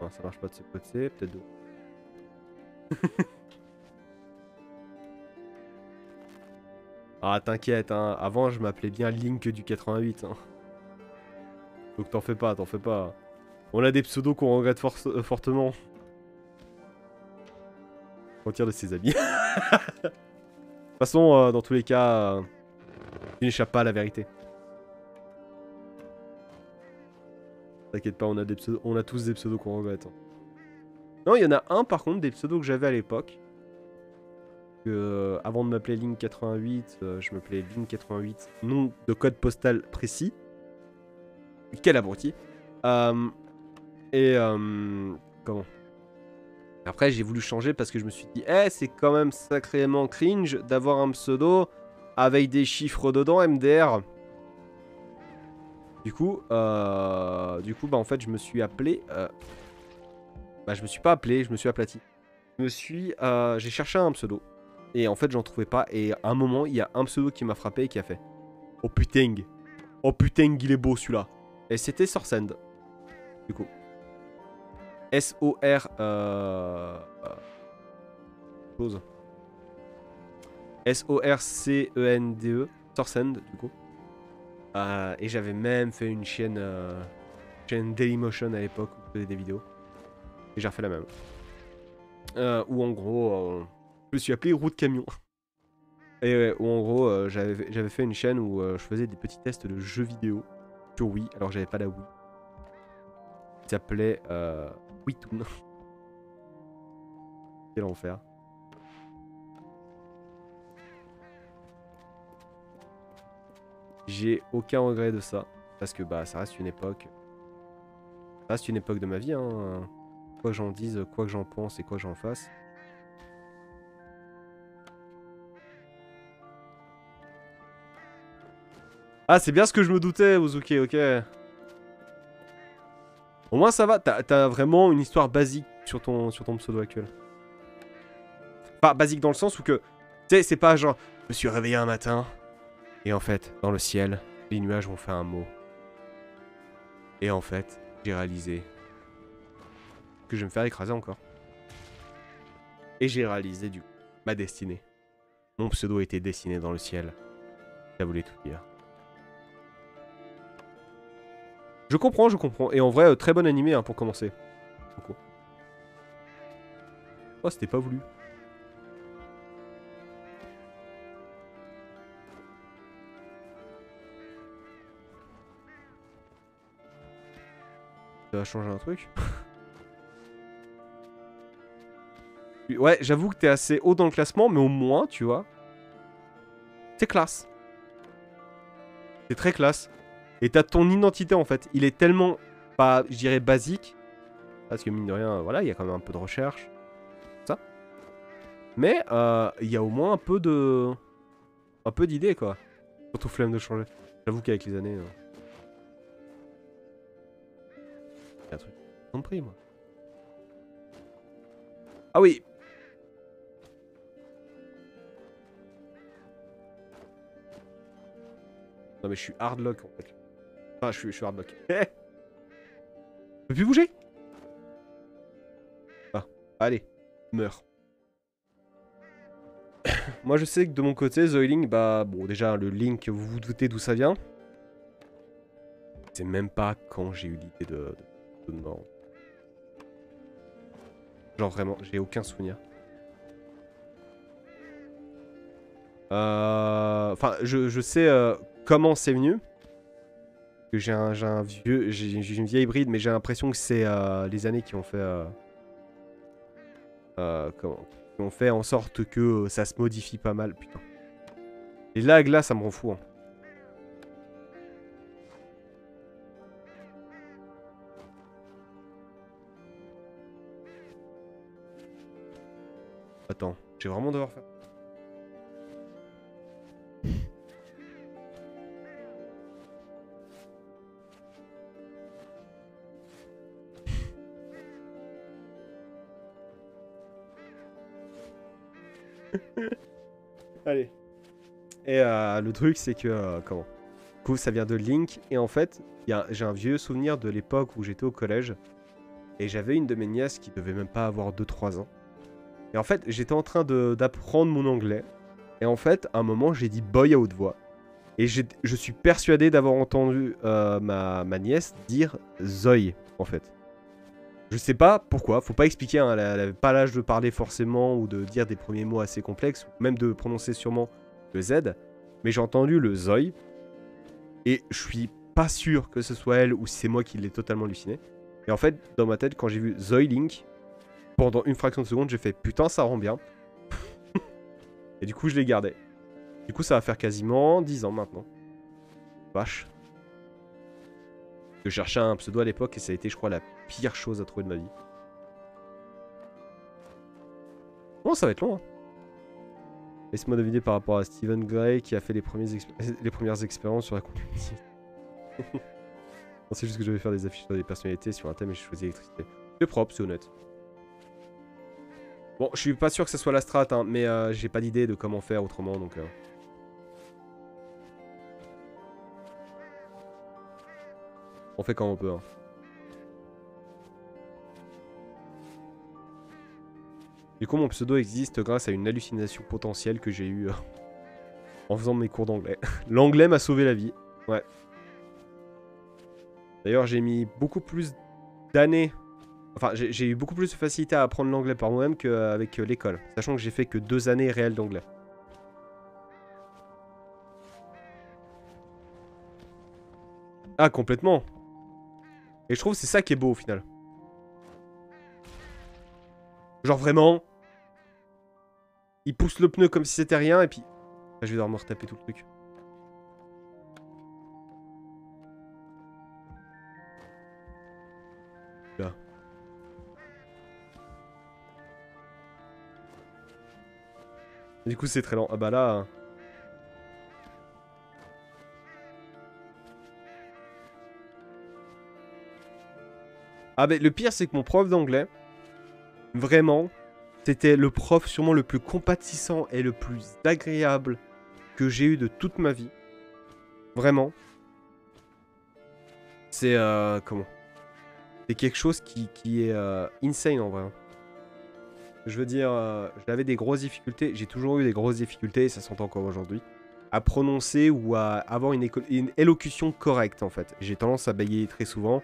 Non, ça marche pas de ce côté, peut-être de... Ah, t'inquiète, hein. avant je m'appelais bien Link du 88. Hein. Donc t'en fais pas, t'en fais pas. On a des pseudos qu'on regrette euh, fortement. Retire de ses amis. de toute façon, euh, dans tous les cas, euh, tu n'échappes pas à la vérité. T'inquiète pas, on a, tous des pseudos qu'on regrette. Non, il y en a un par contre, des pseudos que j'avais à l'époque. Que, euh, avant de m'appeler Link88, euh, je m'appelais Link88, nom de code postal précis. Quel abruti. Et comment? Après, j'ai voulu changer parce que je me suis dit, eh, c'est quand même sacrément cringe d'avoir un pseudo avec des chiffres dedans, MDR. Du coup, euh, du coup, bah en fait, je me suis appelé. euh, bah, je me suis pas appelé, je me suis aplati. Je me suis, euh, j'ai cherché un pseudo. Et en fait, j'en trouvais pas. Et à un moment, il y a un pseudo qui m'a frappé et qui a fait Oh putain Oh putain, il est beau celui-là Et c'était Sorsend. Du coup. S-O-R. Euh... Chose. S-O-R-C-E-N-D-E. Sorsend, du coup. Euh, et j'avais même fait une chaîne. euh, chaîne Dailymotion à l'époque où je faisais des vidéos. Et j'ai refait la même. Euh, où en gros. euh, je me suis appelé Route Camion. Et ouais, où en gros, j'avais fait une chaîne où je faisais des petits tests de jeux vidéo sur Wii, alors j'avais pas la Wii. Il s'appelait Wiitoon. Quel enfer. J'ai aucun regret de ça, parce que bah ça reste une époque. Ça reste une époque de ma vie, hein. Quoi que j'en dise, quoi que j'en pense et quoi que j'en fasse. Ah, c'est bien ce que je me doutais, Uzuki, ok. Au moins, ça va. T'as vraiment une histoire basique sur ton, sur ton pseudo actuel. Pas basique dans le sens où que... Tu sais, c'est pas genre... Je me suis réveillé un matin, et en fait, dans le ciel, les nuages ont fait un mot. Et en fait, j'ai réalisé que je vais me faire écraser encore. Et j'ai réalisé, du coup, ma destinée. Mon pseudo était dessiné dans le ciel. Ça voulait tout dire. Je comprends, je comprends. Et en vrai, euh, très bon animé hein, pour commencer. Oh, c'était pas voulu. Ça va changer un truc Ouais, j'avoue que t'es assez haut dans le classement, mais au moins, tu vois. C'est classe. C'est très classe. Et t'as ton identité en fait. Il est tellement, pas, je dirais, basique. Parce que mine de rien, voilà, il y a quand même un peu de recherche. Ça. Mais euh, il y a au moins un peu de. Un peu d'idées quoi. Surtout flemme de changer. J'avoue qu'avec les années. Euh... un truc. prix, moi. Ah oui Non mais je suis hardlock en fait. Enfin je suis, je suis hardlock. Je peux plus bouger? Ah, allez, meurs. Moi je sais que de mon côté, Zoiling, bah bon déjà le link, vous vous doutez d'où ça vient. C'est même pas quand j'ai eu l'idée de, de, mort. Genre vraiment, j'ai aucun souvenir. Euh, enfin, je, je, sais euh, comment c'est venu. J'ai un, vieux, j'ai une vieille bride, mais j'ai l'impression que c'est euh, les années qui ont fait, euh, euh, comment, qui ont fait en sorte que ça se modifie pas mal. Putain. Et là, là, ça me rend fou. Hein. Attends, j'ai vraiment devoir faire. Et euh, le truc, c'est que. Euh, comment? Du coup, ça vient de Link. Et en fait, j'ai un vieux souvenir de l'époque où j'étais au collège. Et j'avais une de mes nièces qui devait même pas avoir 2-3 ans. Et en fait, j'étais en train d'apprendre mon anglais. Et en fait, à un moment, j'ai dit boy à haute voix. Et je suis persuadé d'avoir entendu euh, ma, nièce dire Zoï, en fait. Je sais pas pourquoi, faut pas expliquer, hein, elle, avait pas l'âge de parler forcément ou de dire des premiers mots assez complexes, ou même de prononcer sûrement le Z, mais j'ai entendu le Zoï, et je suis pas sûr que ce soit elle ou c'est moi qui l'ai totalement halluciné. Et en fait, dans ma tête, quand j'ai vu Zoï Link, pendant une fraction de seconde, j'ai fait putain, ça rend bien. et du coup, je l'ai gardé. Du coup, ça va faire quasiment 10 ans maintenant. Vache. Je cherchais un pseudo à l'époque et ça a été, je crois, la pire chose à trouver de ma vie. Bon, ça va être long. Hein. Laisse-moi deviner par rapport à Steven Gray qui a fait les, les premières expériences sur la community. c'est juste que je vais faire des affiches sur des personnalités sur un thème et j'ai choisi l'électricité. C'est propre, c'est honnête. Bon, je suis pas sûr que ce soit la strat, hein, mais euh, j'ai pas d'idée de comment faire autrement, donc... Euh... On fait quand on peut. Hein. Du coup, mon pseudo existe grâce à une hallucination potentielle que j'ai eue euh, en faisant mes cours d'anglais. L'anglais m'a sauvé la vie. Ouais. D'ailleurs, j'ai mis beaucoup plus d'années... Enfin, j'ai eu beaucoup plus de facilité à apprendre l'anglais par moi-même qu'avec euh, l'école. Sachant que j'ai fait que deux années réelles d'anglais. Ah, complètement. Et je trouve c'est ça qui est beau au final. Genre vraiment, il pousse le pneu comme si c'était rien et puis... je vais devoir me retaper tout le truc. Là. Du coup c'est très lent. Ah bah là... Hein. Ah mais le pire c'est que mon prof d'anglais, vraiment, c'était le prof sûrement le plus compatissant et le plus agréable que j'ai eu de toute ma vie. Vraiment. C'est euh, comment? C'est quelque chose qui, est euh, insane en vrai. Je veux dire, euh, j'avais des grosses difficultés, j'ai toujours eu des grosses difficultés, et ça s'entend encore aujourd'hui, à prononcer ou à avoir une, une élocution correcte en fait. J'ai tendance à bailler très souvent.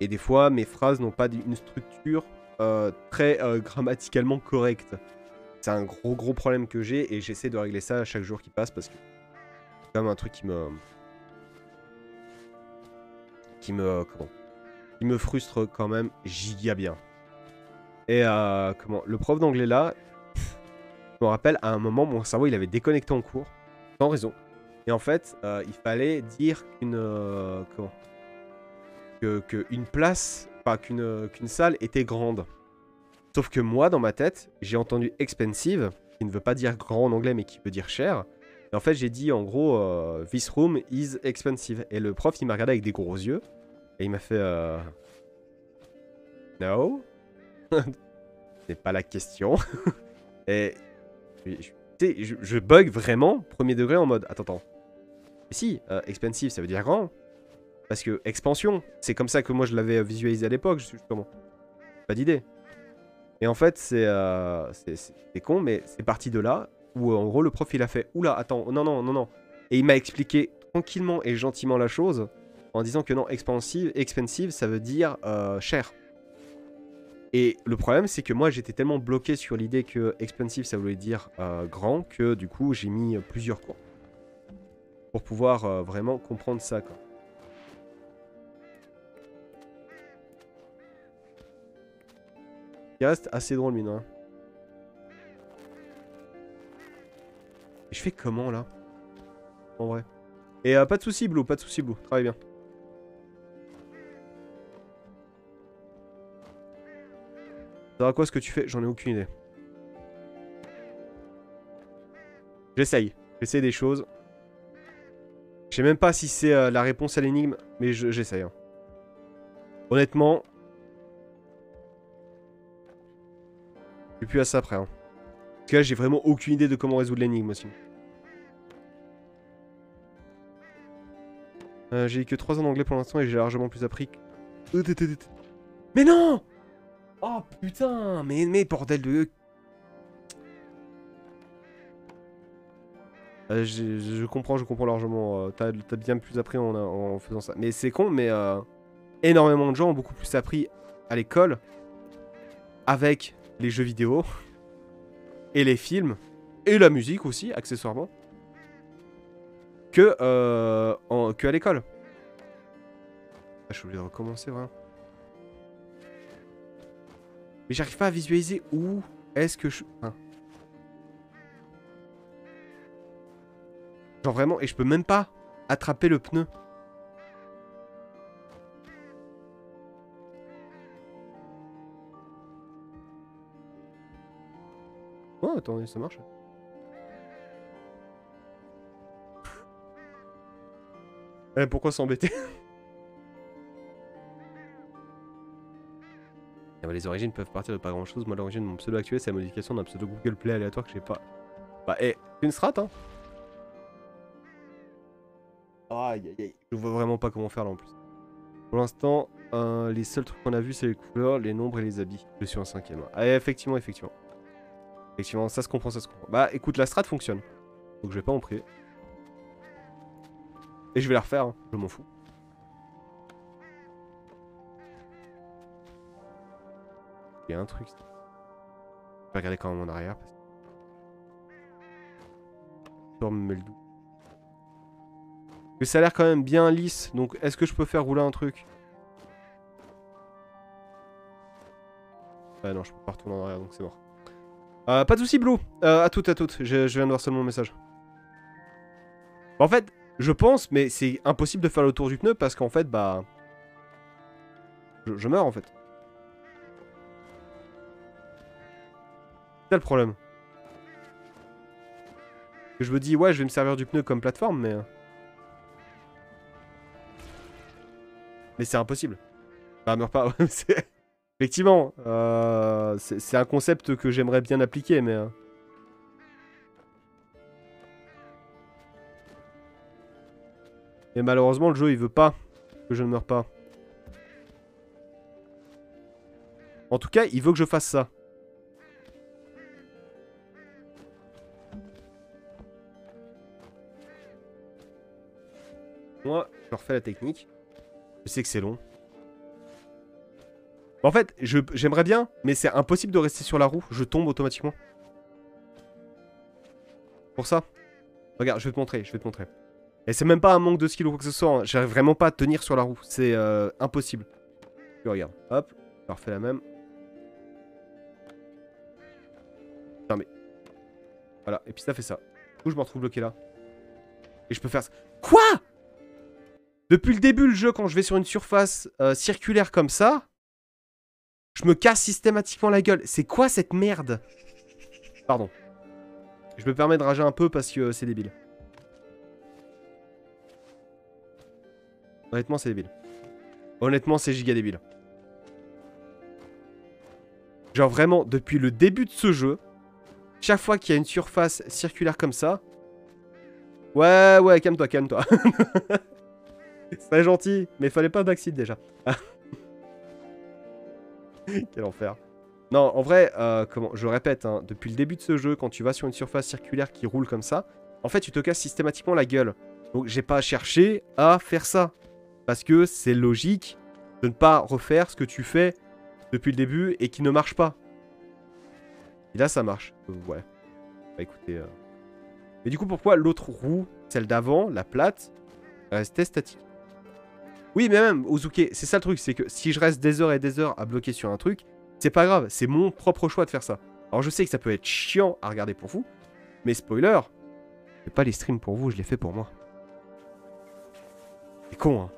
Et des fois, mes phrases n'ont pas une structure euh, très euh, grammaticalement correcte. C'est un gros gros problème que j'ai et j'essaie de régler ça chaque jour qui passe parce que c'est quand même un truc qui me... Qui me... comment il me frustre quand même giga bien. Et euh, comment Le prof d'anglais là, je me rappelle à un moment, mon cerveau il avait déconnecté en cours, sans raison. Et en fait, euh, il fallait dire qu'une euh, comment que une place, pas qu'une qu'une salle était grande. Sauf que moi, dans ma tête, j'ai entendu expensive, qui ne veut pas dire grand en anglais, mais qui veut dire cher. Et en fait, j'ai dit en gros, euh, this room is expensive. Et le prof, il m'a regardé avec des gros yeux. Et il m'a fait, euh... no, c'est pas la question. et je, je, je, bug vraiment, premier degré, en mode, attends, attends. Mais si, euh, expensive, ça veut dire grand. Parce que expansion, c'est comme ça que moi je l'avais visualisé à l'époque, justement. Pas d'idée. Et en fait, c'est euh, con, mais c'est parti de là où en gros le prof il a fait Oula, attends, non, non, non, non. Et il m'a expliqué tranquillement et gentiment la chose en disant que non, expensive, expensive ça veut dire euh, cher. Et le problème, c'est que moi j'étais tellement bloqué sur l'idée que expensive ça voulait dire euh, grand que du coup j'ai mis plusieurs cours pour pouvoir euh, vraiment comprendre ça. Quoi. Il reste assez drôle, mine. Hein. Je fais comment là? En vrai. Et euh, pas de soucis, Blue, pas de soucis, Blue. Travaille bien. Ça va quoi ce que tu fais? J'en ai aucune idée. J'essaye. J'essaye des choses. Je sais même pas si c'est euh, la réponse à l'énigme, mais j'essaye. Hein. Honnêtement, Je plus à ça après. Hein. Parce que là, j'ai vraiment aucune idée de comment résoudre l'énigme aussi. Euh, j'ai eu que 3 ans d'anglais pour l'instant et j'ai largement plus appris. Mais non Oh putain Mais, mais bordel de... Euh, je, comprends, je comprends largement. Euh, t'as bien plus appris en, faisant ça. Mais c'est con, mais énormément de gens ont beaucoup plus appris à l'école avec les jeux vidéo, et les films, et la musique aussi, accessoirement, que, euh, en, que à l'école. Ah, je suis obligé de recommencer, vraiment. Mais j'arrive pas à visualiser où est-ce que je... Genre vraiment, et je peux même pas attraper le pneu. Attendez, ça marche. eh, pourquoi s'embêter? Ah bah, Les origines peuvent partir de pas grand chose. Moi, l'origine de mon pseudo actuel, c'est la modification d'un pseudo Google Play aléatoire que j'ai pas. Bah, eh, une strat, hein Aïe, aïe, aïe. Je vois vraiment pas comment faire là en plus. Pour l'instant, euh, les seuls trucs qu'on a vu, c'est les couleurs, les nombres et les habits. Je suis en cinquième. Ah, effectivement, effectivement. Effectivement, ça se comprend, ça se comprend. Bah écoute, la strat fonctionne. Donc je vais pas en prier. Et je vais la refaire, hein. je m'en fous. Il y a un truc. Je vais regarder quand même en arrière. Parce... me met le. Mais ça a l'air quand même bien lisse. Donc est-ce que je peux faire rouler un truc? Ah non, je peux pas retourner en arrière donc c'est mort. Euh, pas de soucis, Blue. Euh, à toutes, à toutes. Je, viens de voir seulement le message. En fait, je pense, mais c'est impossible de faire le tour du pneu parce qu'en fait, bah... Je, meurs, en fait. C'est le problème. Je me dis, ouais, je vais me servir du pneu comme plateforme, mais... Mais c'est impossible. Bah, meurs pas. Effectivement, euh, c'est un concept que j'aimerais bien appliquer, mais... Et malheureusement, le jeu, il veut pas que je ne meure pas. En tout cas, il veut que je fasse ça. Moi, je refais la technique. Je sais que c'est long. En fait, j'aimerais bien, mais c'est impossible de rester sur la roue. Je tombe automatiquement. Pour ça. Regarde, je vais te montrer, je vais te montrer. Et c'est même pas un manque de skill ou quoi que ce soit. Hein. J'arrive vraiment pas à tenir sur la roue. C'est euh, impossible. Tu regardes. Hop, je refais la même. Non mais... Voilà, et puis ça fait ça. Du coup, je me retrouve bloqué là. Et je peux faire ça. Quoi? Depuis le début, le jeu, quand je vais sur une surface euh, circulaire comme ça, je me casse systématiquement la gueule. C'est quoi cette merde? Pardon. Je me permets de rager un peu parce que c'est débile. Honnêtement, c'est débile. Honnêtement, c'est giga débile. Genre vraiment, depuis le début de ce jeu, chaque fois qu'il y a une surface circulaire comme ça... Ouais, ouais, calme-toi, calme-toi. C'est gentil, mais fallait pas d'accident déjà. Quel enfer. Non, en vrai, euh, je répète, hein, depuis le début de ce jeu, quand tu vas sur une surface circulaire qui roule comme ça, en fait, tu te casses systématiquement la gueule. Donc, j'ai pas cherché à faire ça. Parce que c'est logique de ne pas refaire ce que tu fais depuis le début et qui ne marche pas. Et là, ça marche. Euh, ouais. Bah écoutez... Euh. Mais du coup, pourquoi l'autre roue, celle d'avant, la plate, restait statique? Oui, mais même, Ozuke, c'est ça le truc, c'est que si je reste des heures et des heures à bloquer sur un truc, c'est pas grave, c'est mon propre choix de faire ça. Alors je sais que ça peut être chiant à regarder pour vous, mais spoiler, c'est pas les streams pour vous, je les fais pour moi. C'est con, hein.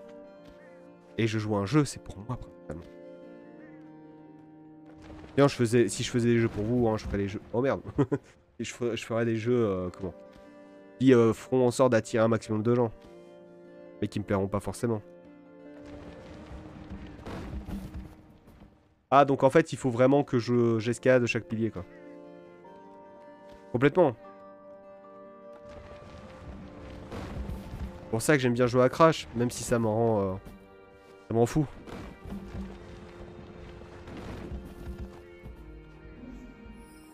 Et je joue un jeu, c'est pour moi, principalement. Je faisais, si je faisais des jeux pour vous, je ferais des jeux... Oh merde je, ferais, je des jeux, comment? Qui euh, feront en sorte d'attirer un maximum de gens. Mais qui me plairont pas forcément. Ah, donc en fait, il faut vraiment que je j'escalade chaque pilier, quoi. Complètement. C'est pour ça que j'aime bien jouer à Crash, même si ça m'en rend... Euh, ça m'en fout.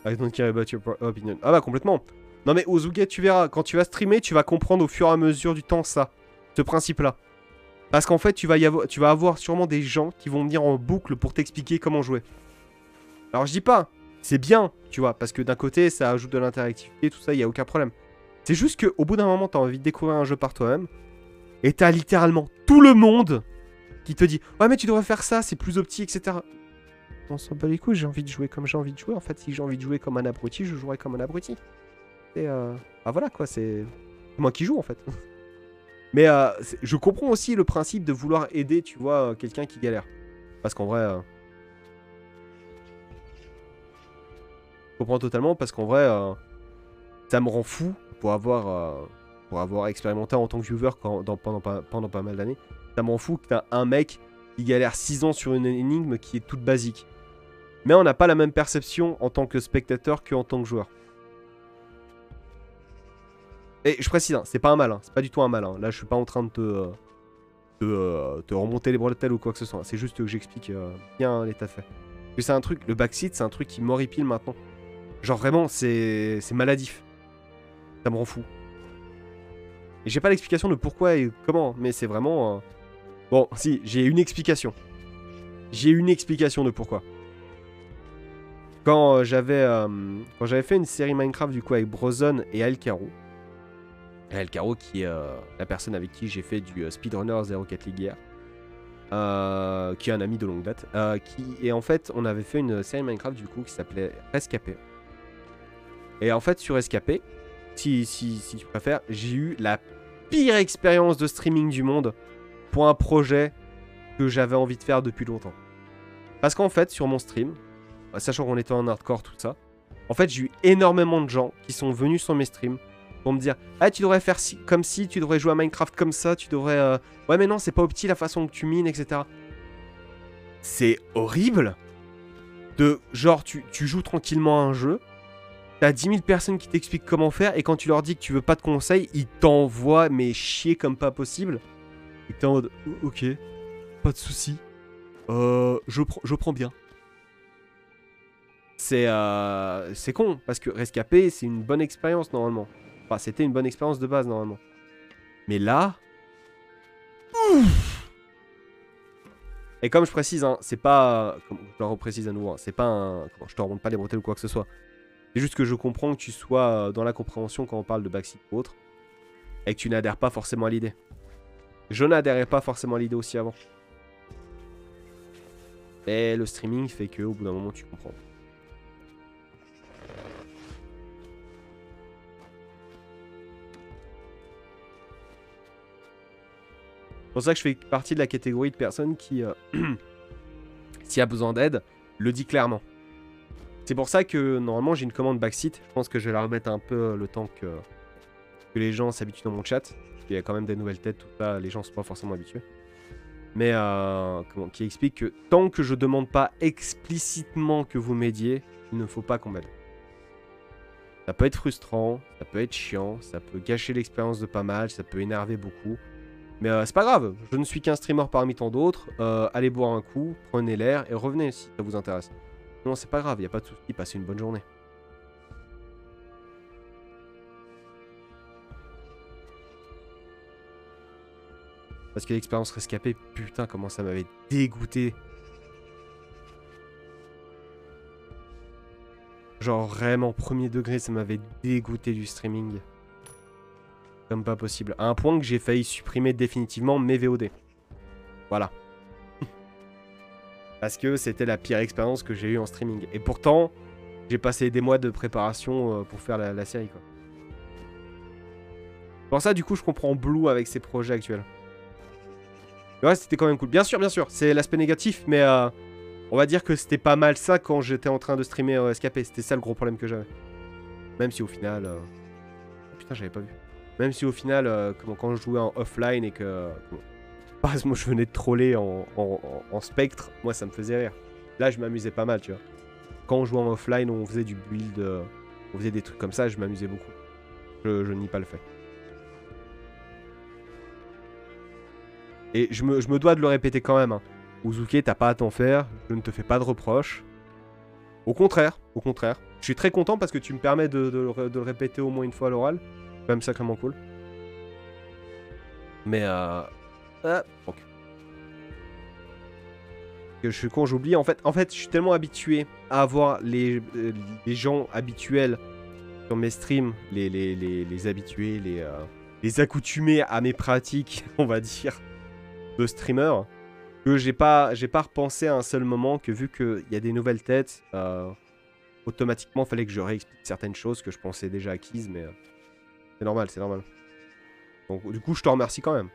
I don't care about your opinion. Ah bah complètement. Non mais Ozuge, tu verras, quand tu vas streamer, tu vas comprendre au fur et à mesure du temps ça. Ce principe-là. Parce qu'en fait, tu vas, avoir, sûrement des gens qui vont venir en boucle pour t'expliquer comment jouer. Alors je dis pas, c'est bien, tu vois, parce que d'un côté, ça ajoute de l'interactivité, tout ça, il n'y a aucun problème. C'est juste qu'au bout d'un moment, tu as envie de découvrir un jeu par toi-même, et t'as littéralement tout le monde qui te dit « Ouais, mais tu devrais faire ça, c'est plus opti, etc. » On s'en bat les couilles, j'ai envie de jouer comme j'ai envie de jouer. En fait, si j'ai envie de jouer comme un abruti, je jouerai comme un abruti. Et euh... Ah voilà, quoi, c'est moi qui joue, en fait. Mais euh, je comprends aussi le principe de vouloir aider, tu vois, quelqu'un qui galère. Parce qu'en vrai... Euh, je comprends totalement parce qu'en vrai, euh, ça me rend fou pour avoir, pour avoir expérimenté en tant que viewer pendant, pas, pendant pas mal d'années. Ça me rend fou que t'as un mec qui galère 6 ans sur une énigme qui est toute basique. Mais on n'a pas la même perception en tant que spectateur qu'en tant que joueur. Et je précise, hein, c'est pas un mal, hein, c'est pas du tout un mal. Hein. Là, je suis pas en train de te, euh, euh, te, remonter les bretelles ou quoi que ce soit. C'est juste que j'explique euh, bien l'état fait. c'est un truc, le backseat, c'est un truc qui m'horripile maintenant. Genre vraiment, c'est maladif. Ça me rend fou. Et j'ai pas l'explication de pourquoi et comment, mais c'est vraiment... Bon, si, j'ai une explication. J'ai une explication de pourquoi. Quand j'avais quand fait une série Minecraft du coup avec Brozon et Alcaro, El Caro, qui est euh, la personne avec qui j'ai fait du euh, Speedrunner 04 League hier. Euh, qui est un ami de longue date. qui, et en fait, on avait fait une série Minecraft du coup qui s'appelait Rescapé. Et en fait, sur Rescapé, si, si, si tu préfères, j'ai eu la pire expérience de streaming du monde pour un projet que j'avais envie de faire depuis longtemps. Parce qu'en fait, sur mon stream, sachant qu'on était en hardcore, tout ça, en fait, j'ai eu énormément de gens qui sont venus sur mes streams pour me dire Ah, tu devrais faire si, comme si, tu devrais jouer à Minecraft comme ça, tu devrais. Euh, ouais, mais non, c'est pas opti la façon que tu mines, etc. C'est horrible de. Genre, tu, joues tranquillement à un jeu, t'as 10 000 personnes qui t'expliquent comment faire, et quand tu leur dis que tu veux pas de conseils, ils t'envoient, mais chier comme pas possible. Et t'es en mode Ok, pas de soucis. Euh, je, je prends bien. C'est euh, con, parce que rescapé, c'est une bonne expérience normalement. C'était une bonne expérience de base, normalement. Mais là... Et comme je précise, hein, c'est pas... Comme je le reprécise à nouveau, hein, c'est pas un... je te remonte pas les bretelles ou quoi que ce soit. C'est juste que je comprends que tu sois dans la compréhension quand on parle de backseat ou autre. Et que tu n'adhères pas forcément à l'idée. Je n'adhérais pas forcément à l'idée aussi avant. Et le streaming fait que au bout d'un moment tu comprends. Pour ça que je fais partie de la catégorie de personnes qui, euh, s'il y a besoin d'aide, le dit clairement. C'est pour ça que normalement j'ai une commande backseat. Je pense que je vais la remettre un peu le temps que, les gens s'habituent dans mon chat. Il y a quand même des nouvelles têtes, tout ça, les gens sont pas forcément habitués. Mais euh, qui explique que tant que je demande pas explicitement que vous m'aidiez, il ne faut pas qu'on m'aide. Ça peut être frustrant, ça peut être chiant, ça peut gâcher l'expérience de pas mal, ça peut énerver beaucoup. Mais euh, c'est pas grave, je ne suis qu'un streamer parmi tant d'autres. Euh, allez boire un coup, prenez l'air et revenez si ça vous intéresse. Non, c'est pas grave, il a pas de souci, passez une bonne journée. Parce que l'expérience rescapée, putain, comment ça m'avait dégoûté. Genre vraiment, premier degré, ça m'avait dégoûté du streaming. Comme pas possible. À un point que j'ai failli supprimer définitivement mes VOD. Voilà. Parce que c'était la pire expérience que j'ai eue en streaming. Et pourtant, j'ai passé des mois de préparation euh, pour faire la, série, quoi. Pour ça, du coup, je comprends Blue avec ses projets actuels. Le reste, c'était quand même cool. Bien sûr, bien sûr, c'est l'aspect négatif, mais euh, on va dire que c'était pas mal ça quand j'étais en train de streamer euh, Escapé. C'était ça le gros problème que j'avais. Même si au final... Oh, putain, j'avais pas vu. Même si au final, euh, quand je jouais en offline et que... Moi, je venais de troller en, spectre, moi, ça me faisait rire. Là, je m'amusais pas mal, tu vois. Quand on jouait en offline, on faisait du build, on faisait des trucs comme ça, je m'amusais beaucoup. Je, je nie pas le fait. Et je me, dois de le répéter quand même. Hein. T'as pas à t'en faire. Je ne te fais pas de reproches. Au contraire, au contraire. Je suis très content parce que tu me permets de, le répéter au moins une fois à l'oral. Même sacrément cool. Mais euh... Ah, je suis con, j'oublie. En fait, en fait, je suis tellement habitué à avoir les, euh, gens habituels sur mes streams, les, habitués, les, euh, les accoutumés à mes pratiques, on va dire de streamer que j'ai pas, pas repensé à un seul moment que vu qu'il y a des nouvelles têtes, euh, automatiquement il fallait que je réexplique certaines choses que je pensais déjà acquises, mais c'est normal, c'est normal. Donc du coup je te remercie quand même.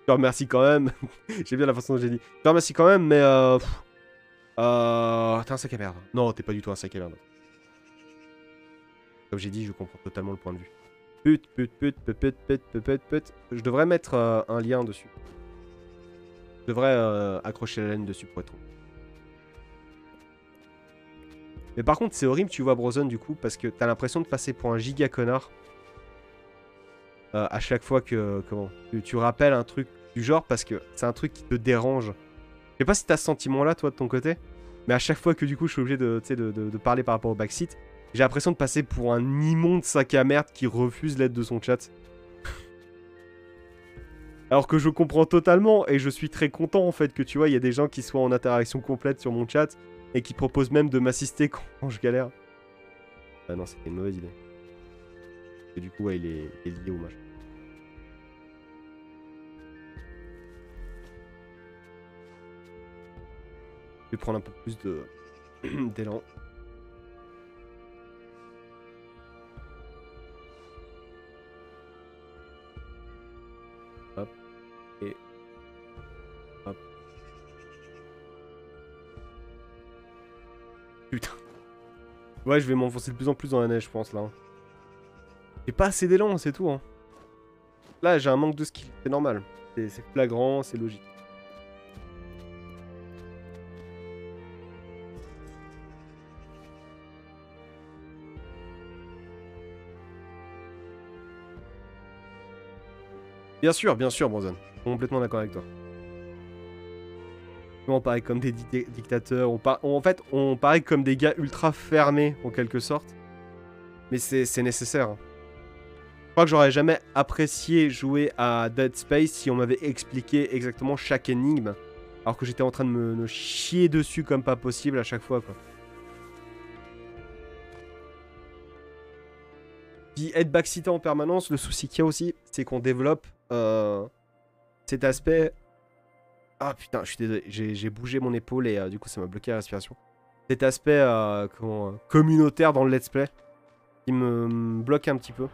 Je te remercie quand même. j'ai bien la façon dont j'ai dit. Je te remercie quand même, mais euh, euh, t'es un sac à merde. Non, t'es pas du tout un sac à merde. Comme j'ai dit, je comprends totalement le point de vue. Put, put, put, put, put, put, put, put, Je devrais mettre euh, un lien dessus. Je devrais euh, accrocher la laine dessus pour être Mais par contre, c'est horrible, tu vois, Brozon, du coup, parce que t'as l'impression de passer pour un giga connard. Euh, à chaque fois que comment, tu, rappelles un truc du genre, parce que c'est un truc qui te dérange. Je sais pas si t'as ce sentiment-là, toi, de ton côté. Mais à chaque fois que, du coup, je suis obligé de, de, de parler par rapport au backseat, j'ai l'impression de passer pour un immonde sac à merde qui refuse l'aide de son chat. Alors que je comprends totalement et je suis très content en fait que tu vois, il y a des gens qui soient en interaction complète sur mon chat et qui proposent même de m'assister quand je galère. Ah non, c'était une mauvaise idée. Et du coup, ouais, il, est, lié au match. Je vais prendre un peu plus d'élan. Ouais, je vais m'enfoncer de plus en plus dans la neige, je pense, là. J'ai pas assez d'élan, c'est tout. Hein. Là, j'ai un manque de skill, c'est normal. C'est flagrant, c'est logique. Bien sûr, bien sûr, Bronzon. Complètement d'accord avec toi. On paraît comme des dictateurs. On En fait, on paraît comme des gars ultra fermés, en quelque sorte. Mais c'est nécessaire. Je crois que j'aurais jamais apprécié jouer à Dead Space si on m'avait expliqué exactement chaque énigme. Alors que j'étais en train de me, chier dessus comme pas possible à chaque fois, quoi. Puis être backseaté en permanence, le souci qu'il y a aussi, c'est qu'on développe euh, cet aspect Ah putain, je suis désolé, j'ai bougé mon épaule et euh, du coup ça m'a bloqué la respiration. Cet aspect euh, comment, communautaire dans le let's play qui me bloque un petit peu.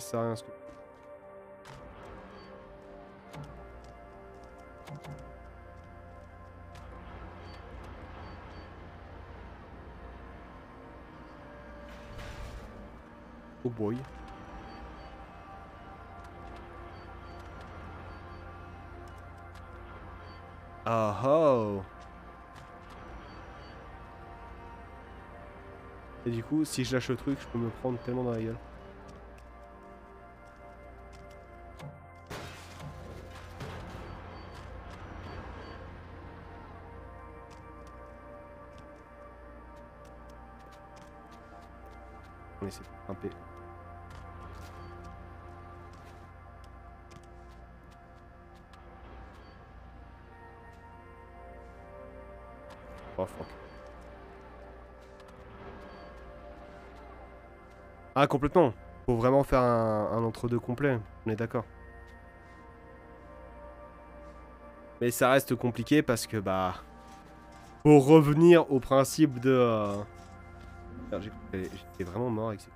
Ça rien. Oh boy. Ah oh. Et du coup, si je lâche le truc, je peux me prendre tellement dans la gueule. Ah complètement. Faut vraiment faire un, entre-deux complet. On est d'accord. Mais ça reste compliqué parce que bah... Faut revenir au principe de... euh, J'étais vraiment mort avec ces...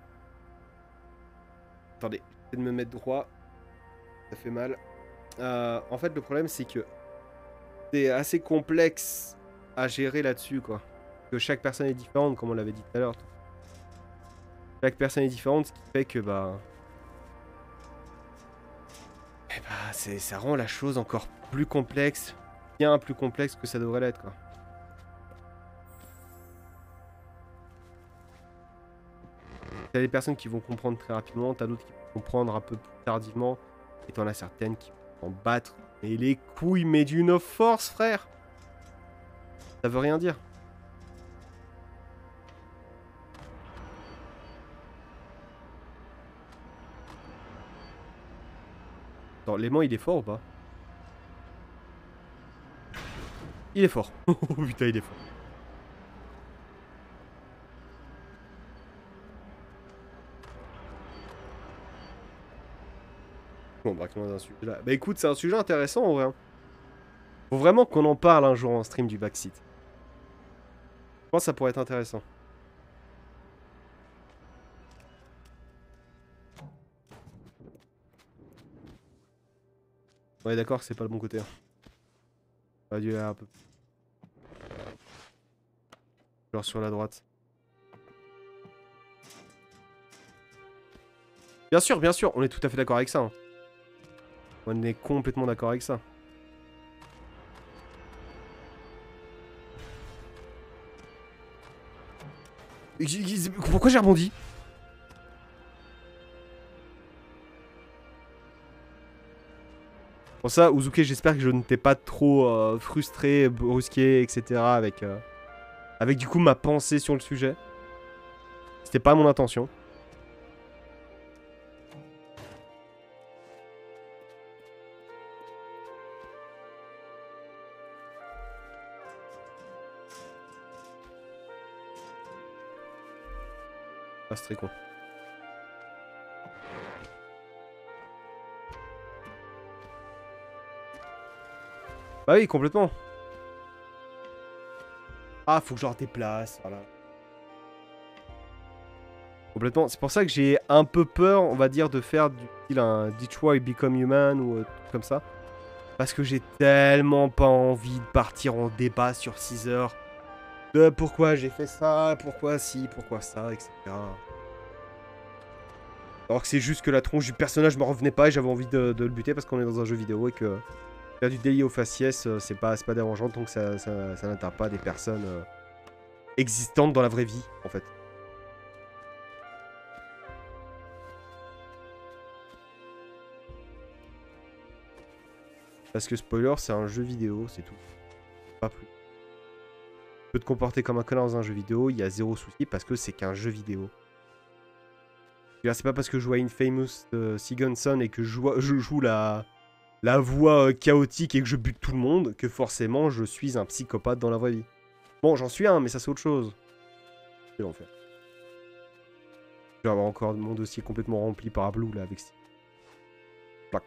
Attendez, de me mettre droit. Ça fait mal. Euh, en fait, le problème, c'est que c'est assez complexe à gérer là-dessus, quoi. Que chaque personne est différente, comme on l'avait dit tout à l'heure. Chaque personne est différente, ce qui fait que, bah... Eh bah, ça rend la chose encore plus complexe. Bien plus complexe que ça devrait l'être, quoi. T'as des personnes qui vont comprendre très rapidement, t'as d'autres qui vont comprendre un peu plus tardivement, et t'en as certaines qui vont en battre. Et les couilles, mais d'une force, frère Ça veut rien dire. L'aimant, il est fort ou pas Il est fort. oh putain, il est fort. Bon, là. Bah écoute, c'est un sujet intéressant en vrai. hein. Faut vraiment qu'on en parle un jour en stream du backseat. Je pense que ça pourrait être intéressant. Ouais, d'accord, c'est pas le bon côté. hein. Un peu. Genre sur la droite. Bien sûr, bien sûr, on est tout à fait d'accord avec ça. hein. On est complètement d'accord avec ça. Pourquoi j'ai rebondi? Pour ça, Uzuke, j'espère que je ne t'ai pas trop euh, frustré, brusqué, etc. avec, euh, avec du coup ma pensée sur le sujet. C'était pas mon intention. Ah, c'est très con. Bah oui, complètement. Ah, faut que je déplace, voilà. Complètement. C'est pour ça que j'ai un peu peur, on va dire, de faire du style un Detroit Become Human ou euh, comme ça. Parce que j'ai tellement pas envie de partir en débat sur 6 heures. De pourquoi j'ai fait ça, pourquoi si, pourquoi ça, etc. Alors que c'est juste que la tronche du personnage me revenait pas et j'avais envie de, de le buter parce qu'on est dans un jeu vidéo et que Faire du délit au faciès, euh, c'est pas, pas dérangeant tant que ça, ça, ça n'atteint pas des personnes euh, existantes dans la vraie vie, en fait. Parce que spoiler, c'est un jeu vidéo, c'est tout. Pas plus. Tu peux te comporter comme un connard dans un jeu vidéo, il y a zéro souci parce que c'est qu'un jeu vidéo. C'est pas parce que je vois Infamous euh, et que je joue la, la voix euh, chaotique et que je bute tout le monde que forcément je suis un psychopathe dans la vraie vie. Bon, j'en suis un, mais ça c'est autre chose. C'est l'enfer. Je vais avoir encore mon dossier complètement rempli par Blue là avec Plac.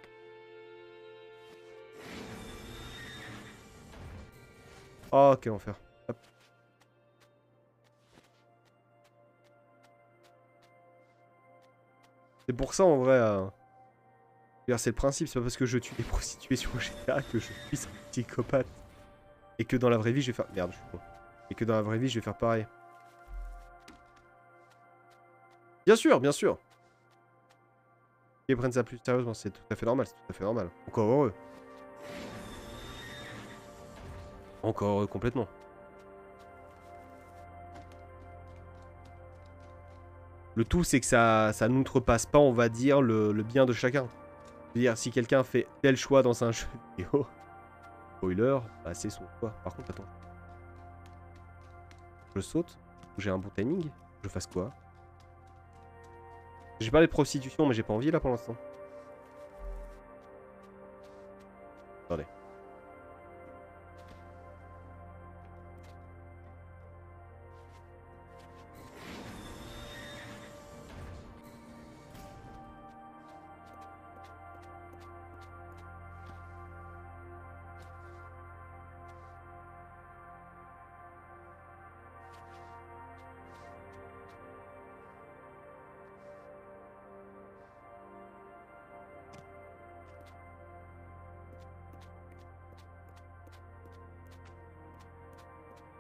Oh, quel enfer. C'est pour ça en vrai. Euh... C'est le principe, c'est pas parce que je tue des prostituées sur GTA que je suis un psychopathe. Et que dans la vraie vie je vais faire. Merde, je suis Et que dans la vraie vie je vais faire pareil. Bien sûr, bien sûr. Ils prennent ça plus sérieusement, c'est tout à fait normal, c'est tout à fait normal. Encore heureux. Encore heureux complètement. Le tout, c'est que ça, ça n'outrepasse pas, on va dire, le, bien de chacun. Dire, si quelqu'un fait tel choix dans un jeu vidéo, spoiler, bah c'est son choix. Par contre, attends. Je saute, j'ai un bon timing, je fasse quoi? J'ai parlé de prostitution, mais j'ai pas envie là pour l'instant. Attendez.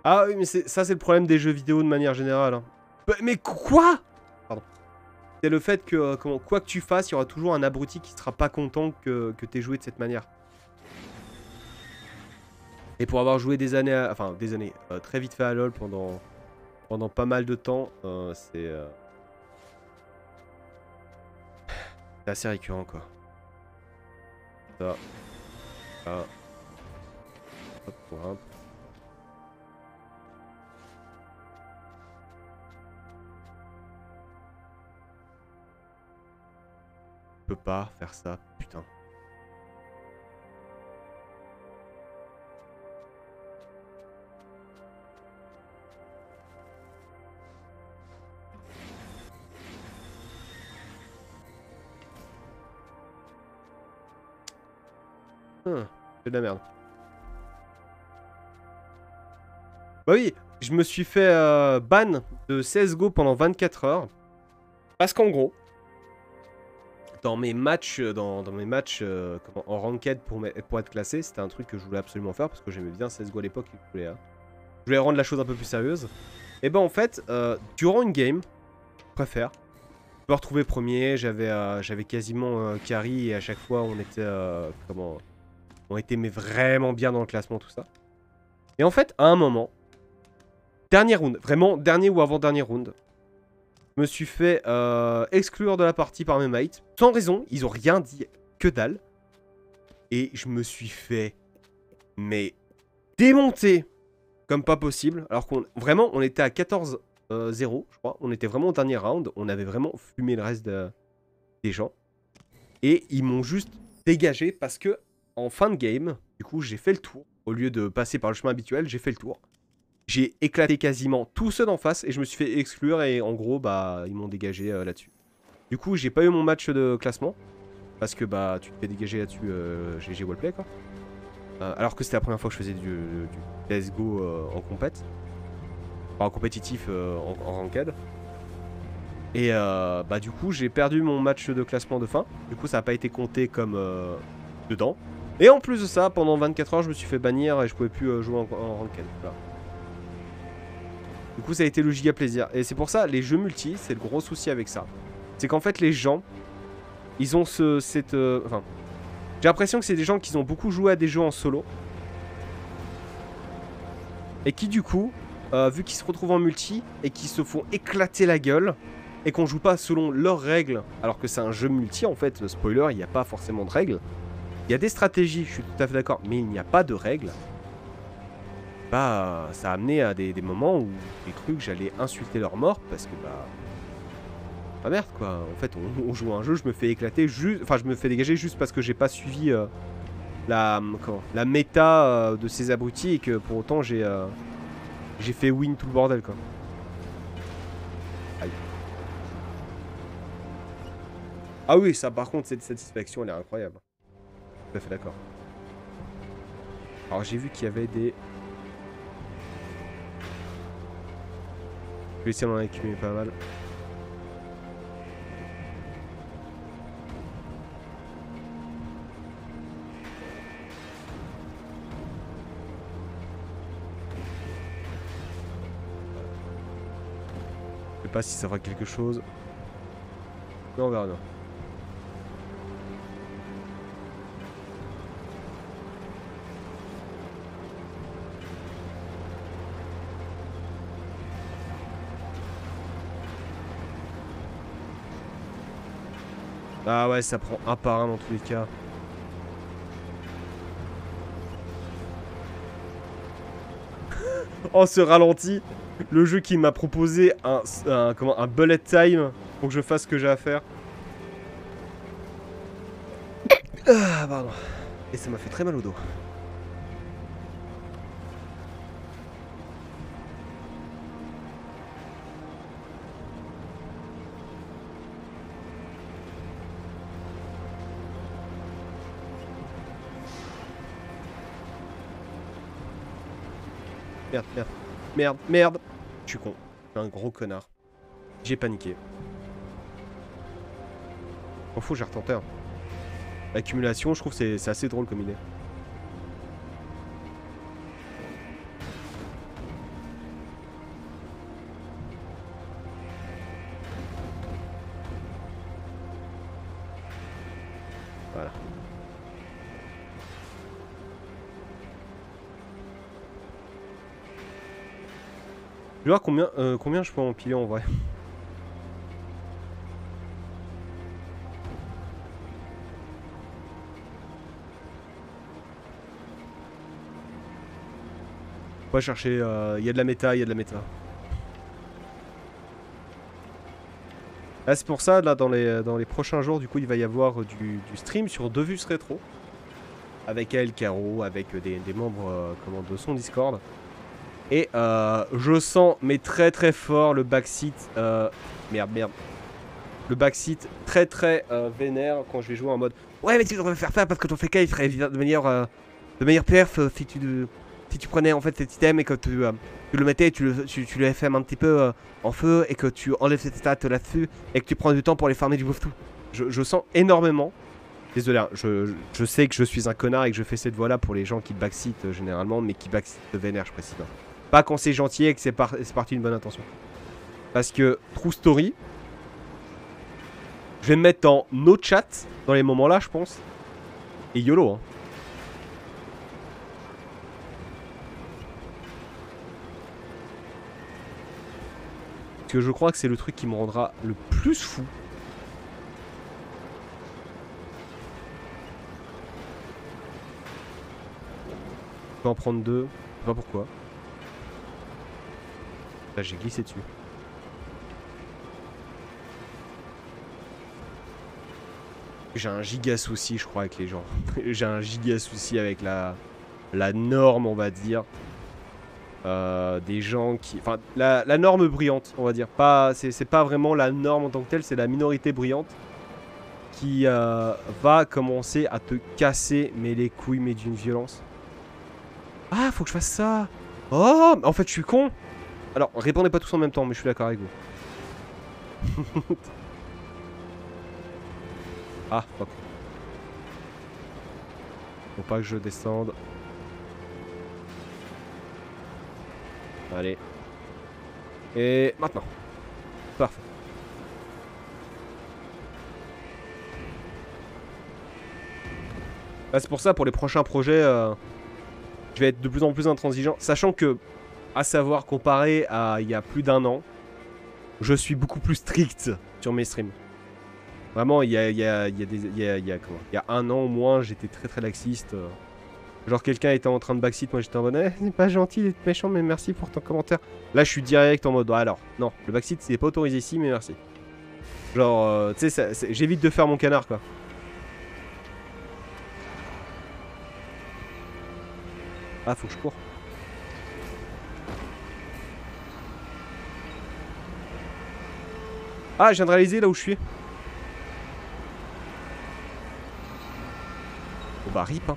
Ah oui, mais ça, c'est le problème des jeux vidéo de manière générale. Hein. Bah, mais quoi? Pardon. C'est le fait que, euh, quoi que tu fasses, il y aura toujours un abruti qui sera pas content que, que t'aies joué de cette manière. Et pour avoir joué des années, enfin des années, euh, très vite fait à LoL pendant, pas mal de temps, euh, c'est... C'est assez récurrent quoi. Ça. Ça. Hop, hop. Peux pas faire ça, putain. Hum, c'est de la merde. Bah oui, je me suis fait euh, ban de CSGO pendant 24 heures. Parce qu'en gros, dans mes matchs, euh, dans, mes euh, en ranked pour, être classé, c'était un truc que je voulais absolument faire parce que j'aimais bien CSGO à l'époque. Je, voulais, hein. je voulais rendre la chose un peu plus sérieuse. Et ben en fait, euh, durant une game, je préfère, je me retrouver premier, j'avais j'avais quasiment carry et à chaque fois on était comment on était mais vraiment bien dans le classement tout ça. Et en fait, à un moment, dernier round, vraiment dernier ou avant-dernier round, me suis fait euh, exclure de la partie par mes mates. Sans raison, ils ont rien dit, que dalle. Et je me suis fait, mais démonter comme pas possible. Alors qu'on vraiment, on était à 14-0, euh, je crois. On était vraiment au dernier round. On avait vraiment fumé le reste des gens. Et ils m'ont juste dégagé parce que en fin de game, du coup, j'ai fait le tour. Au lieu de passer par le chemin habituel, j'ai fait le tour. J'ai éclaté quasiment tous ceux d'en face et je me suis fait exclure et en gros bah ils m'ont dégagé euh, là-dessus. Du coup j'ai pas eu mon match de classement parce que bah tu te fais dégager là-dessus euh, GG Wallplay quoi. Euh, alors que c'était la première fois que je faisais du, du CSGO en compète. en compétitif en, en, ranked. Et bah du coup j'ai perdu mon match de classement de fin. Du coup ça n'a pas été compté comme dedans. Et en plus de ça, pendant 24 heures je me suis fait bannir et je pouvais plus jouer en, en ranked. Voilà. Du coup, ça a été le giga plaisir. Et c'est pour ça, les jeux multi, c'est le gros souci avec ça. C'est qu'en fait, les gens, ils ont ce, cette... Euh, enfin, j'ai l'impression que c'est des gens qui ont beaucoup joué à des jeux en solo. Et qui, du coup, euh, vu qu'ils se retrouvent en multi, et qui se font éclater la gueule, et qu'on joue pas selon leurs règles, alors que c'est un jeu multi, en fait, spoiler, il n'y a pas forcément de règles. Il y a des stratégies, je suis tout à fait d'accord, mais il n'y a pas de règles. Bah, ça a amené à des, moments où j'ai cru que j'allais insulter leur mort parce que bah. Bah merde quoi, en fait on, joue un jeu, je me fais éclater juste. Enfin je me fais dégager juste parce que j'ai pas suivi euh, la méta euh, de ces abrutis et que pour autant j'ai euh, j'ai fait win tout le bordel quoi. Aïe. Ah oui, ça par contre cette satisfaction elle est incroyable. Tout à fait d'accord. Alors j'ai vu qu'il y avait des vais essayer d'en accumuler pas mal. Je sais pas si ça fera quelque chose. Mais on verra bien. Ah ouais, ça prend un par un dans tous les cas. oh, ce ralenti Le jeu qui m'a proposé un, comment, un bullet time pour que je fasse ce que j'ai à faire. Ah, pardon. Et ça m'a fait très mal au dos. Merde, merde. Merde, merde. Je suis con. Un gros connard. J'ai paniqué. M'en fous, j'ai retenté. Hein. L'accumulation, je trouve c'est assez drôle comme idée. Vais voir combien, euh, combien je peux empiler en vrai? Va chercher, il euh, y a de la méta, il y a de la méta. Là c'est pour ça, là dans les, dans les prochains jours, du coup il va y avoir du, stream sur Devus Rétro. Avec El Caro, avec des, membres euh, de son Discord. Et euh, je sens, mais très très fort, le backseat. Euh, merde, merde. Le backseat très très euh, vénère quand je vais jouer en mode Ouais, mais tu devrais faire ça parce que ton FK il ferait de meilleure, euh, de meilleure perf si tu, si tu prenais en fait cet item et que tu, le mettais, tu le, tu, le FM un petit peu en feu et que tu enlèves cette stats là-dessus et que tu prends du temps pour les farmer du bouffe tout. Je, je, sens énormément. Désolé, hein, je, je, sais que je suis un connard et que je fais cette voix là pour les gens qui backseat généralement, mais qui backseat vénère, je précise. Pas quand c'est gentil et que c'est parti d'une bonne intention. Parce que, true story, je vais me mettre en no chat dans les moments là, je pense. Et YOLO, hein. Parce que je crois que c'est le truc qui me rendra le plus fou. Je vais en prendre deux. Je sais pas pourquoi j'ai glissé dessus. J'ai un giga souci, je crois, avec les gens. j'ai un giga souci avec la, la norme, on va dire. Euh, des gens qui... Enfin, la, norme brillante, on va dire. Pas, c'est pas vraiment la norme en tant que telle, c'est la minorité brillante qui euh, va commencer à te casser mais les couilles, mais d'une violence. Ah, faut que je fasse ça Oh, en fait, je suis con alors, répondez pas tous en même temps, mais je suis d'accord avec vous. ah, fuck. Faut pas que je descende. Allez. Et maintenant. Parfait. Bah, c'est pour ça, pour les prochains projets, euh, je vais être de plus en plus intransigeant. Sachant que à savoir, comparé à il y a plus d'un an, je suis beaucoup plus strict sur mes streams. Vraiment, il y a, y, a, y, a y, a, un an au moins, j'étais très très laxiste. euh. Genre quelqu'un était en train de backseat, moi j'étais en mode Eh, c'est pas gentil d'être méchant, mais merci pour ton commentaire. Là je suis direct en mode alors, non, le backseat c'est pas autorisé ici, mais merci. Genre, euh, tu sais, j'évite de faire mon canard quoi. Ah, faut que je cours. Ah, je viens de réaliser là où je suis. Bon bah rip hein.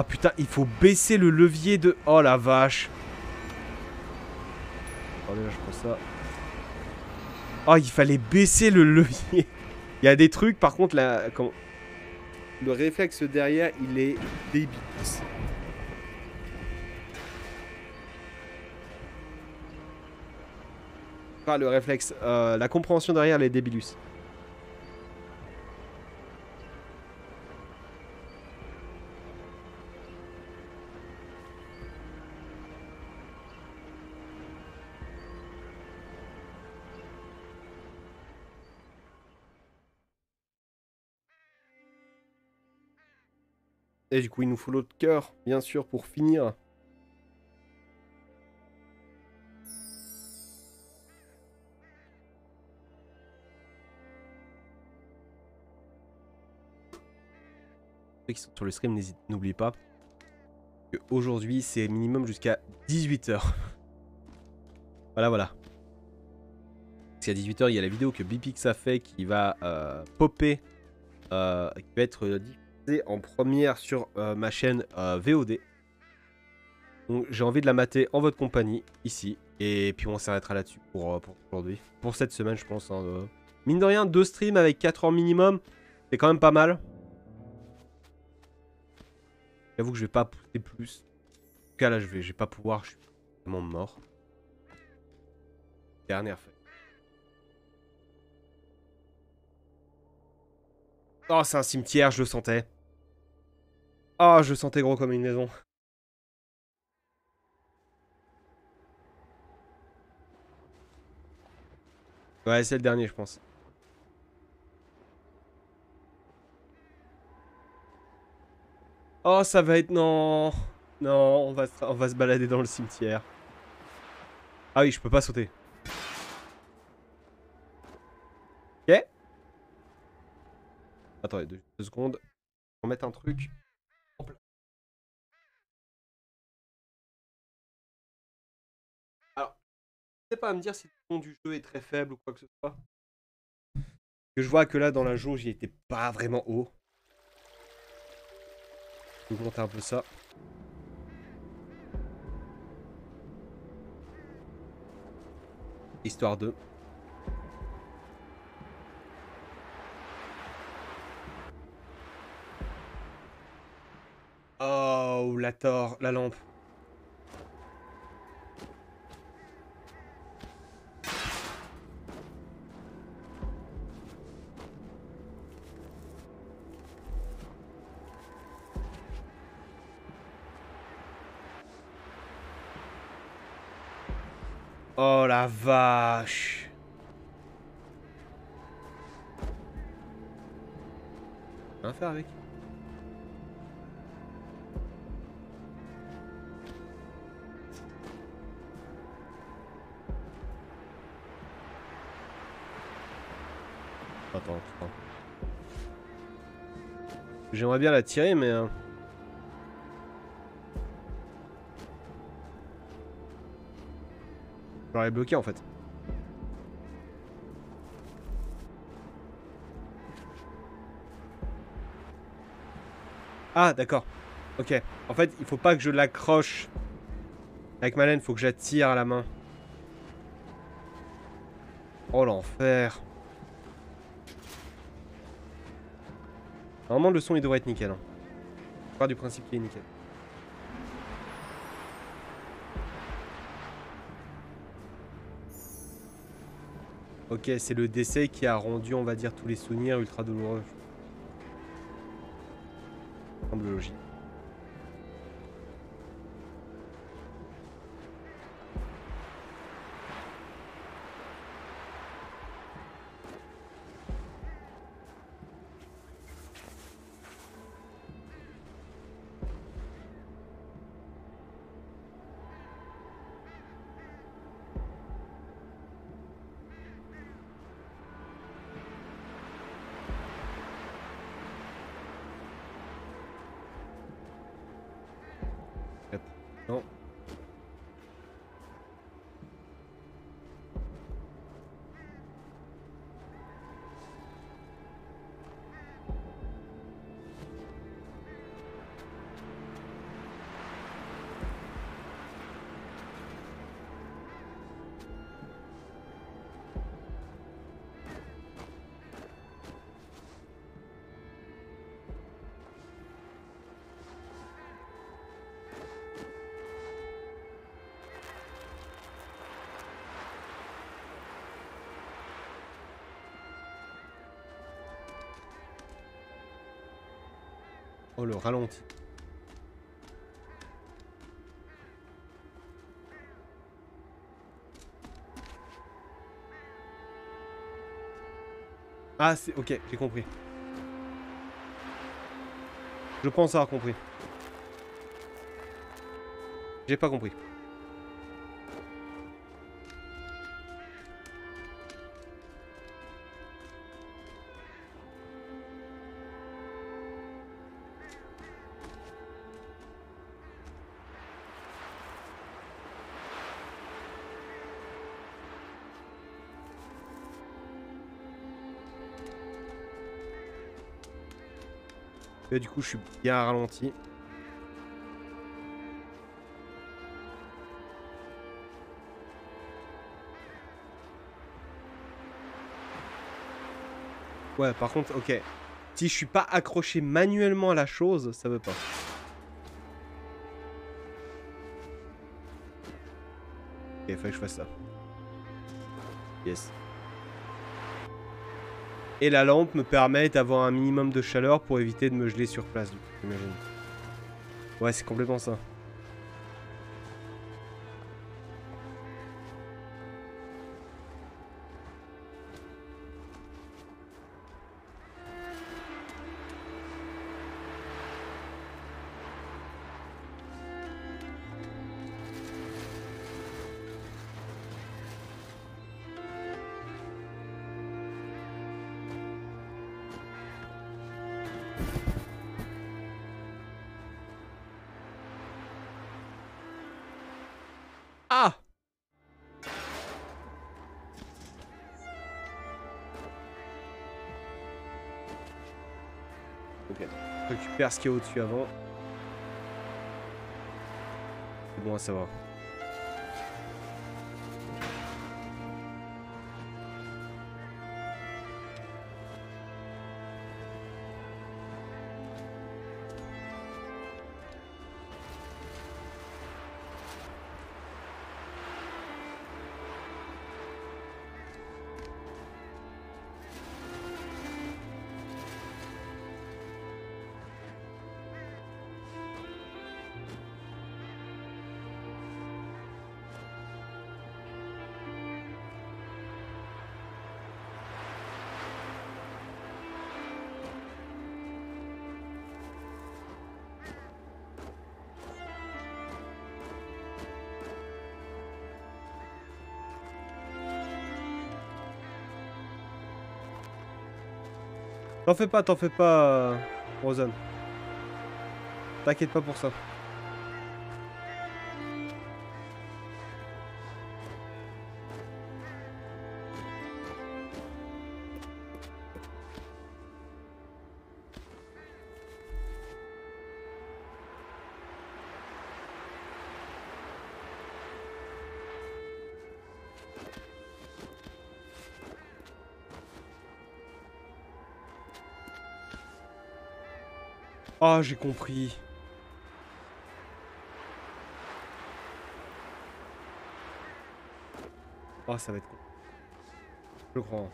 Ah putain, il faut baisser le levier de... Oh la vache. Attendez, je prends ça. Oh, il fallait baisser le levier. Il y a des trucs, par contre, là... Le réflexe derrière, il est débile. Pas le réflexe. euh, la compréhension derrière, elle est débilus. Du coup, il nous faut l'autre cœur, bien sûr, pour finir. Ceux qui sont sur le stream, n'oubliez pas que aujourd'hui c'est minimum jusqu'à 18h. voilà, voilà. Parce qu'à 18h, il y a la vidéo que Bipix a fait qui va euh, popper, euh, qui va être euh, en première sur euh, ma chaîne euh, VOD. Donc j'ai envie de la mater en votre compagnie, ici. Et puis on s'arrêtera là-dessus pour, euh, aujourd'hui. Pour cette semaine, je pense. hein. Mine de rien, deux streams avec 4 heures minimum, c'est quand même pas mal. J'avoue que je vais pas pousser plus. En tout cas, là, je vais, pas pouvoir. Je suis vraiment mort. Dernière. Oh, c'est un cimetière, je le sentais. Oh, je sentais gros comme une maison. Ouais, c'est le dernier, je pense. Oh, ça va être... Non Non, on va, on va se balader dans le cimetière. Ah oui, je peux pas sauter. Ok. Attendez, deux, deux secondes. On va mettre un truc. Pas à me dire si le son du jeu est très faible ou quoi que ce soit. Que je vois que là, dans la jauge, il était pas vraiment haut. Je vais augmenter un peu ça. Histoire de. Oh, la tor, la lampe. Oh la vache. Rien faire avec. Attends, attends. J'aimerais bien la tirer, mais. Je l'aurais bloqué en fait. Ah, d'accord. Ok. En fait, il faut pas que je l'accroche avec ma laine, faut que j'attire à la main. Oh l'enfer. Normalement, le son il devrait être nickel. Hein. Je du principe qu'il est nickel. Ok, c'est le décès qui a rendu, on va dire, tous les souvenirs ultra douloureux. Semble logique. Ralenti. Ah c'est ok, j'ai compris. Je pense avoir compris. J'ai pas compris. Et du coup, je suis bien ralenti. Ouais, par contre, ok. Si je suis pas accroché manuellement à la chose, ça veut pas. Ok, il faut que je fasse ça. Yes. Et la lampe me permet d'avoir un minimum de chaleur pour éviter de me geler sur place, j'imagine. Ouais, c'est complètement ça. Récupère ce qui est au-dessus avant. C'est bon à savoir. T'en fais pas, t'en fais pas, euh, Rosen. T'inquiète pas pour ça. Ah, j'ai compris. Oh, ça va être con. Je crois.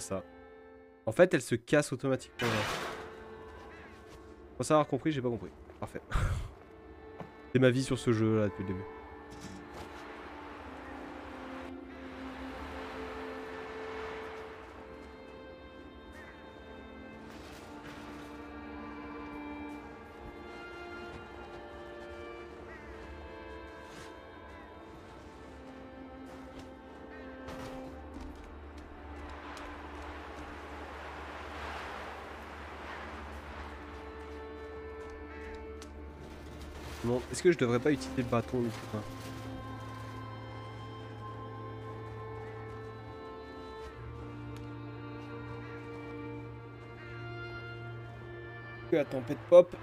Ça. En fait, elle se casse automatiquement. Faut savoir compris, j'ai pas compris. Parfait. c'est ma vie sur ce jeu là depuis le début. Que je devrais pas utiliser le bâton du coup, la tempête pop.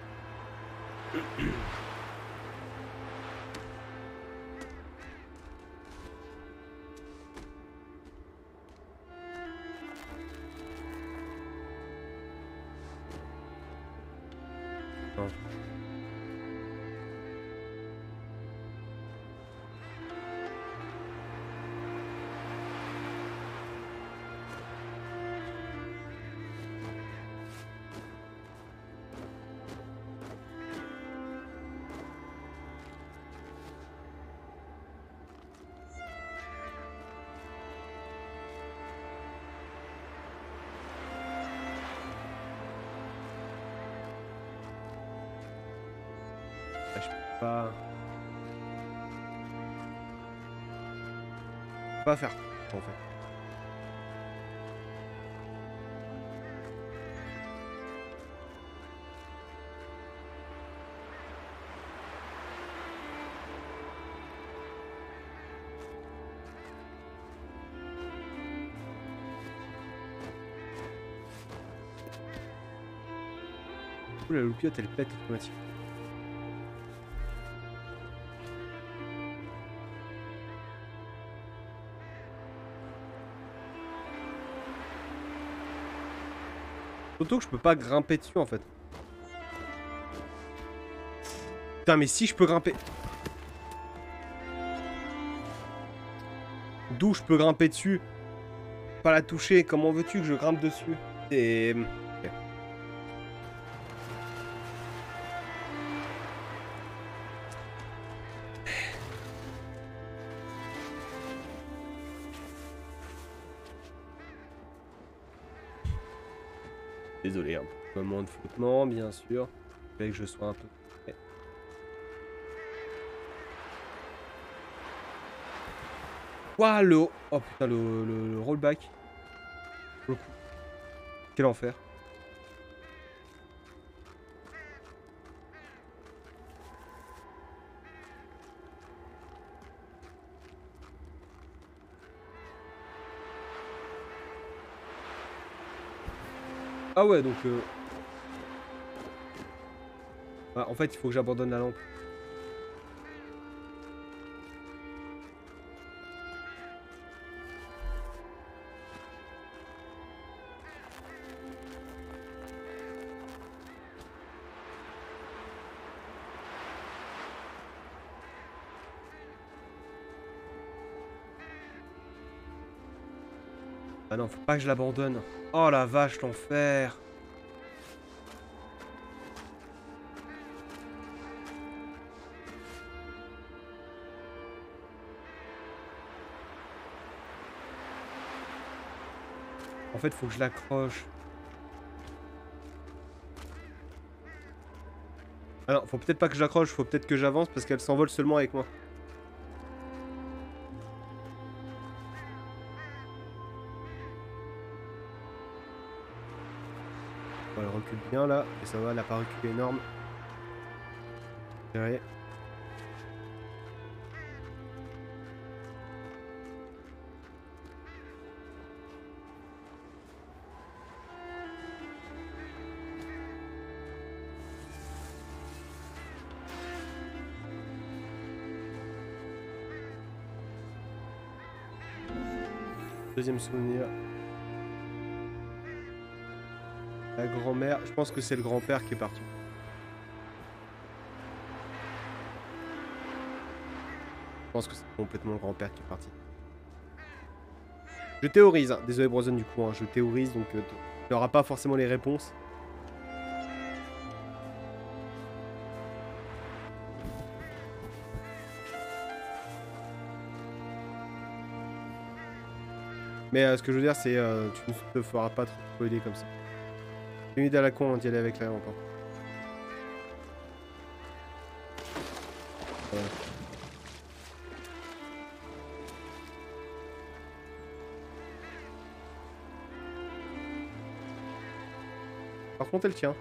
Pas faire en fait. Ouh, la loupiote elle pète automatiquement. Surtout que je peux pas grimper dessus en fait. Putain mais si je peux grimper... D'où je peux grimper dessus? Pas la toucher, comment veux-tu que je grimpe dessus? C'est... flottement, bien sûr. Il que je sois un peu... Ouah, le... Oh putain, le, le- le rollback. Le. Quel enfer. Ah ouais, donc... euh, ah, en fait, il faut que j'abandonne la lampe. Ah non, faut pas que je l'abandonne. Oh la vache, l'enfer. En fait, faut que je l'accroche. Ah non, faut peut-être pas que je l'accroche, faut peut-être que j'avance parce qu'elle s'envole seulement avec moi. Elle recule bien là, et ça va, elle a pas reculé énorme. Deuxième souvenir. La grand-mère. Je pense que c'est le grand-père qui est parti. Je pense que c'est complètement le grand-père qui est parti. Je théorise, hein. désolé Brozen du coup, hein. je théorise donc euh, tu n'auras pas forcément les réponses. Mais euh, ce que je veux dire, c'est euh, tu ne te feras pas trop spoiler comme ça. Une idée à la con hein, d'y aller avec la lampe. hein. Par contre, elle tient.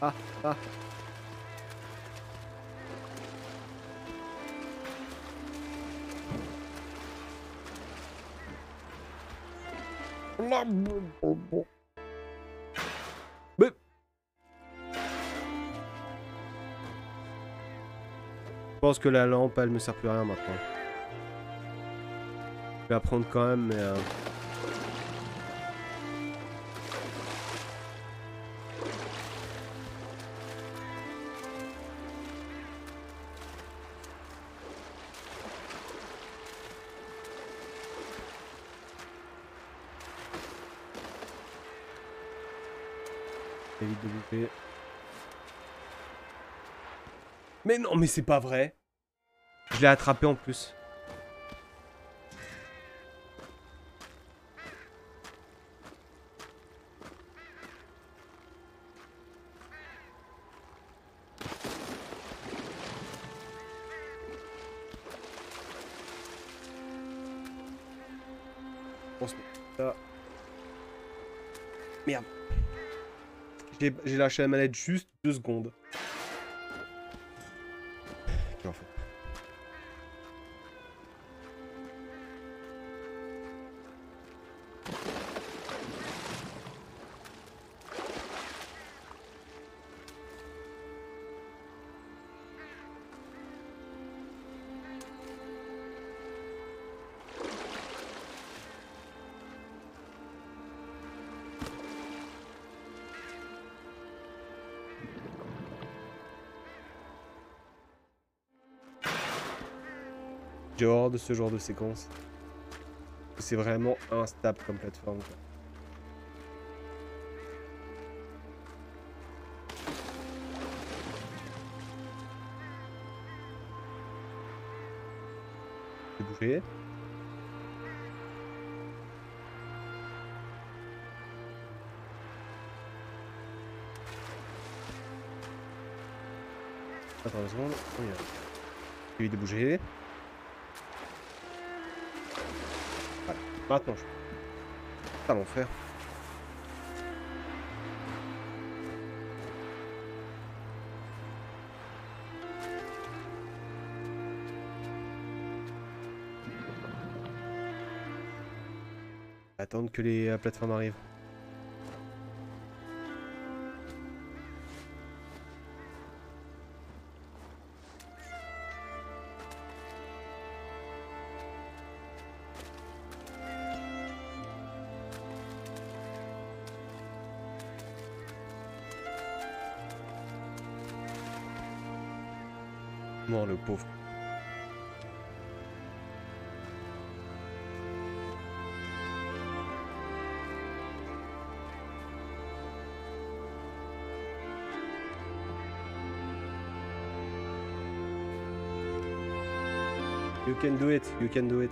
Ah, ah. Mais- Je pense que la lampe, elle me sert plus à rien maintenant. Je vais la prendre quand même, mais... euh, Mais non, mais c'est pas vrai. Je l'ai attrapé en plus. On ça. Merde. J'ai lâché la manette juste deux secondes. Ce genre de séquence. C'est vraiment instable comme plateforme. quoi. Bouger. Attends une seconde. Oh, a- J'ai de bouger. Maintenant, je... Ah, l'enfer. Attendre que les plateformes arrivent. You can do it, you can do it.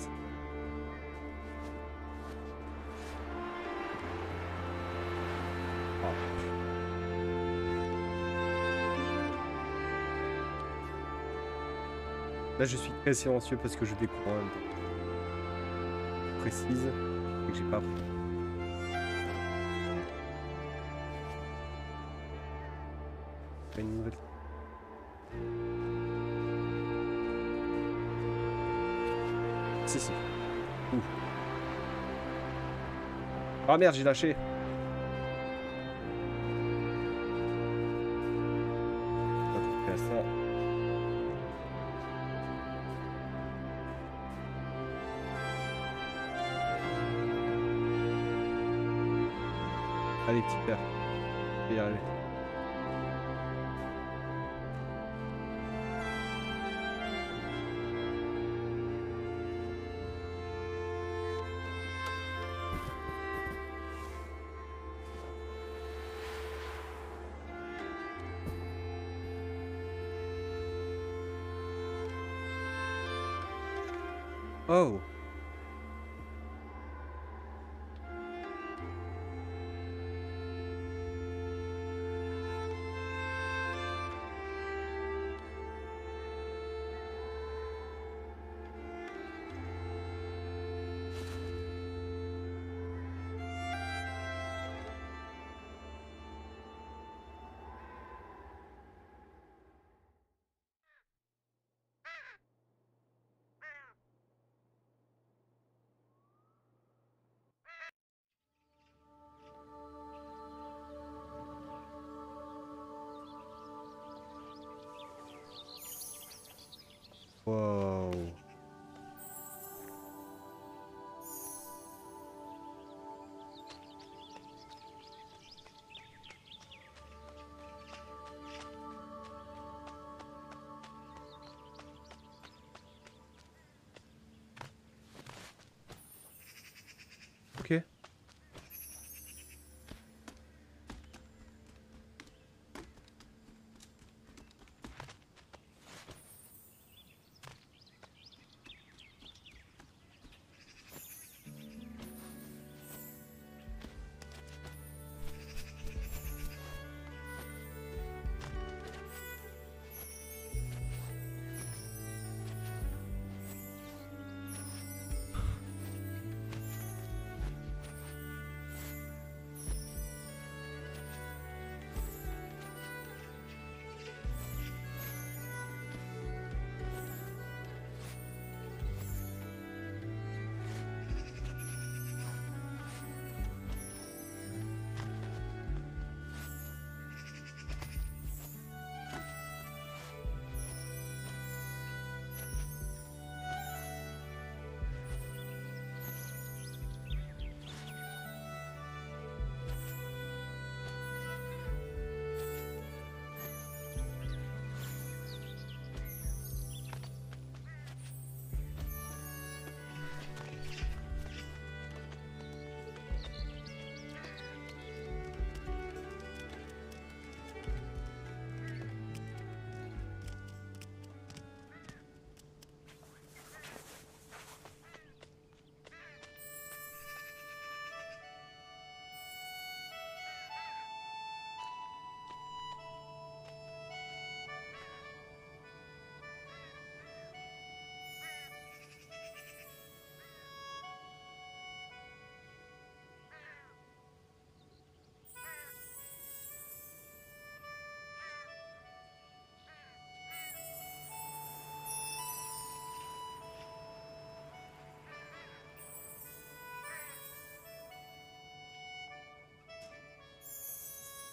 Là, je suis très silencieux parce que je découvre même temps. Précise et que j'ai. Pas Une nouvelle. Si, si. Ouh. Ah merde, j'ai lâché. Wow.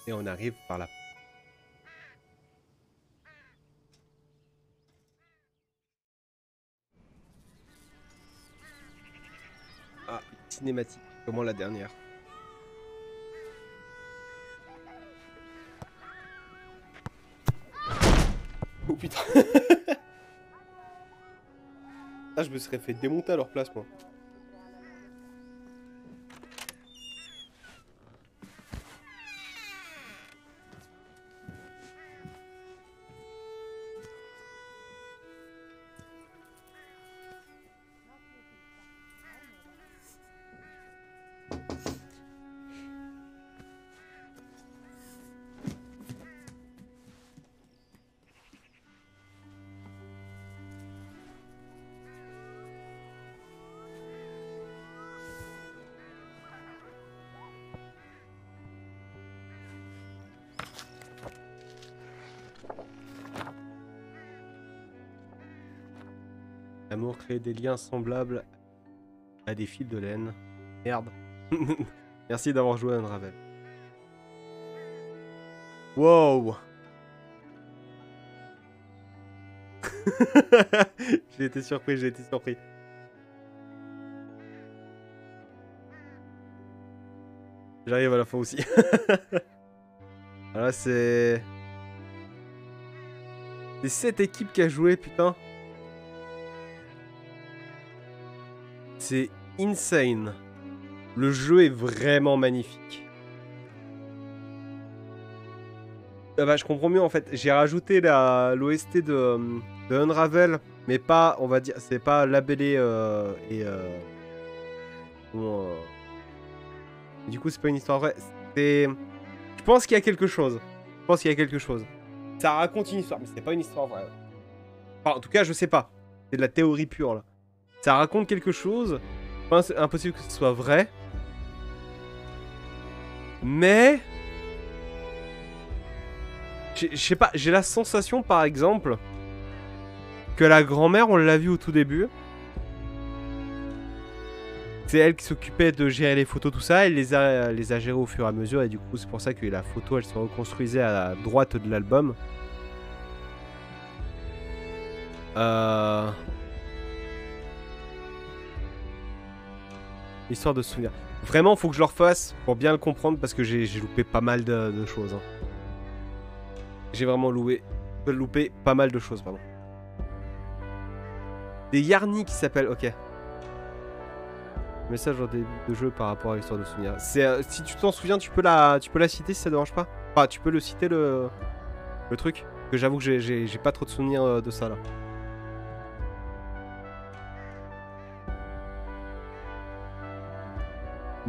Et on arrive par là. Ah, cinématique, comment la dernière. Oh putain Ah, je me serais fait démonter à leur place, moi. Des liens semblables à des fils de laine. Merde. Merci d'avoir joué à Unravel. Wow j'ai été surpris, j'ai été surpris. J'arrive à la fin aussi. Voilà, c'est... C'est cette équipe qui a joué, putain. C'est insane. Le jeu est vraiment magnifique. Ah bah, je comprends mieux en fait. J'ai rajouté l'OST de, de, Unravel, mais pas, on va dire, c'est pas labellé euh, et. Euh, euh, du coup, c'est pas une histoire vraie. C'est. Je pense qu'il y a quelque chose. Je pense qu'il y a quelque chose. Ça raconte une histoire, mais c'est pas une histoire vraie. En tout cas, je sais pas. C'est de la théorie pure là. Ça raconte quelque chose. C'est impossible que ce soit vrai. Mais je sais pas, j'ai la sensation par exemple que la grand-mère, on l'a vu au tout début. C'est elle qui s'occupait de gérer les photos, tout ça. Elle les a, les a gérées au fur et à mesure. Et du coup, c'est pour ça que la photo, elle se reconstruisait à la droite de l'album. Euh... Histoire de souvenir. Vraiment, faut que je le refasse pour bien le comprendre parce que j'ai loupé pas mal de, choses. Hein. J'ai vraiment loué, loupé pas mal de choses, pardon. Des Yarny qui s'appellent... Ok. Message de jeu par rapport à l'histoire de souvenir. Euh, si tu t'en souviens, tu peux, la, tu peux la citer si ça te dérange pas? Enfin, tu peux le citer le, le truc? Que j'avoue que j'ai pas trop de souvenirs euh, de ça là.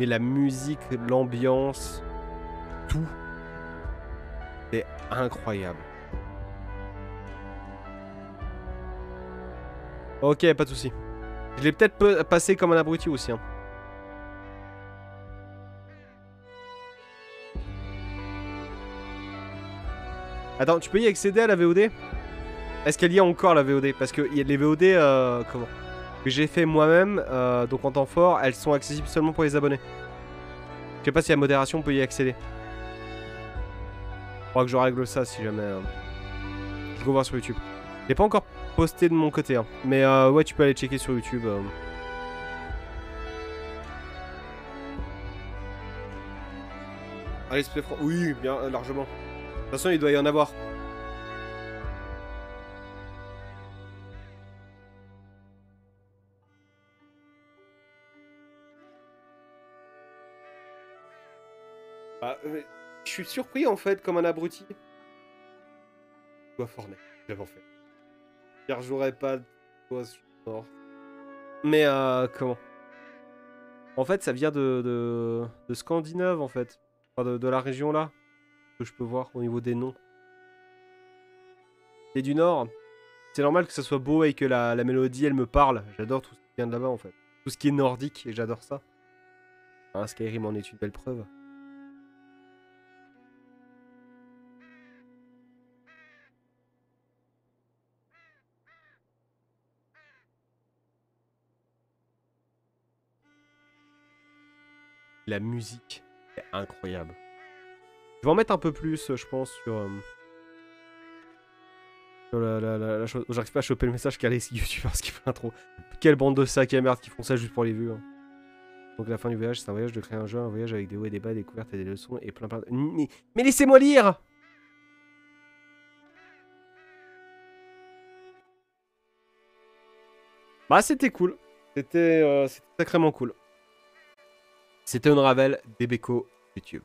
Mais la musique, l'ambiance, tout, c'est incroyable. Ok, pas de soucis. Je l'ai peut-être passé comme un abruti aussi. Hein. Attends, tu peux y accéder à la VOD Est-ce qu'elle y a encore la VOD Parce que les VOD, euh, comment? Que j'ai fait moi-même, euh, donc en temps fort, elles sont accessibles seulement pour les abonnés. Je sais pas si la modération peut y accéder. Faudra que je règle ça si jamais. Euh, je vais voir sur YouTube. J'ai pas encore posté de mon côté, hein. mais euh, ouais, tu peux aller checker sur YouTube. Euh. Allez, c'est Oui, bien, largement. De toute façon, il doit y en avoir. Je suis surpris en fait, comme un abruti. Je dois forner, j'avais fait. Car j'aurais pas de mort. Mais euh, comment? En fait, ça vient de, de, Scandinave en fait. Enfin, de, la région là. Que je peux voir au niveau des noms. Et du Nord. C'est normal que ça soit beau et que la, la mélodie elle me parle. J'adore tout ce qui vient de là-bas en fait. Tout ce qui est nordique et j'adore ça. Un Skyrim en est une belle preuve. La musique est incroyable. Je vais en mettre un peu plus, je pense, sur... Euh, la, la, la, chose. J'arrive pas à choper le message car les youtubeurs qui font trop. Quelle bande de sacs et merde qui font ça juste pour les vues. Hein. Donc la fin du voyage, c'est un voyage de créer un jeu, un voyage avec des hauts et des bas, des découvertes et des leçons et plein plein de... Mais, laissez-moi lire Bah c'était cool. C'était euh, sacrément cool. C'était Unravel, Debeco, YouTube.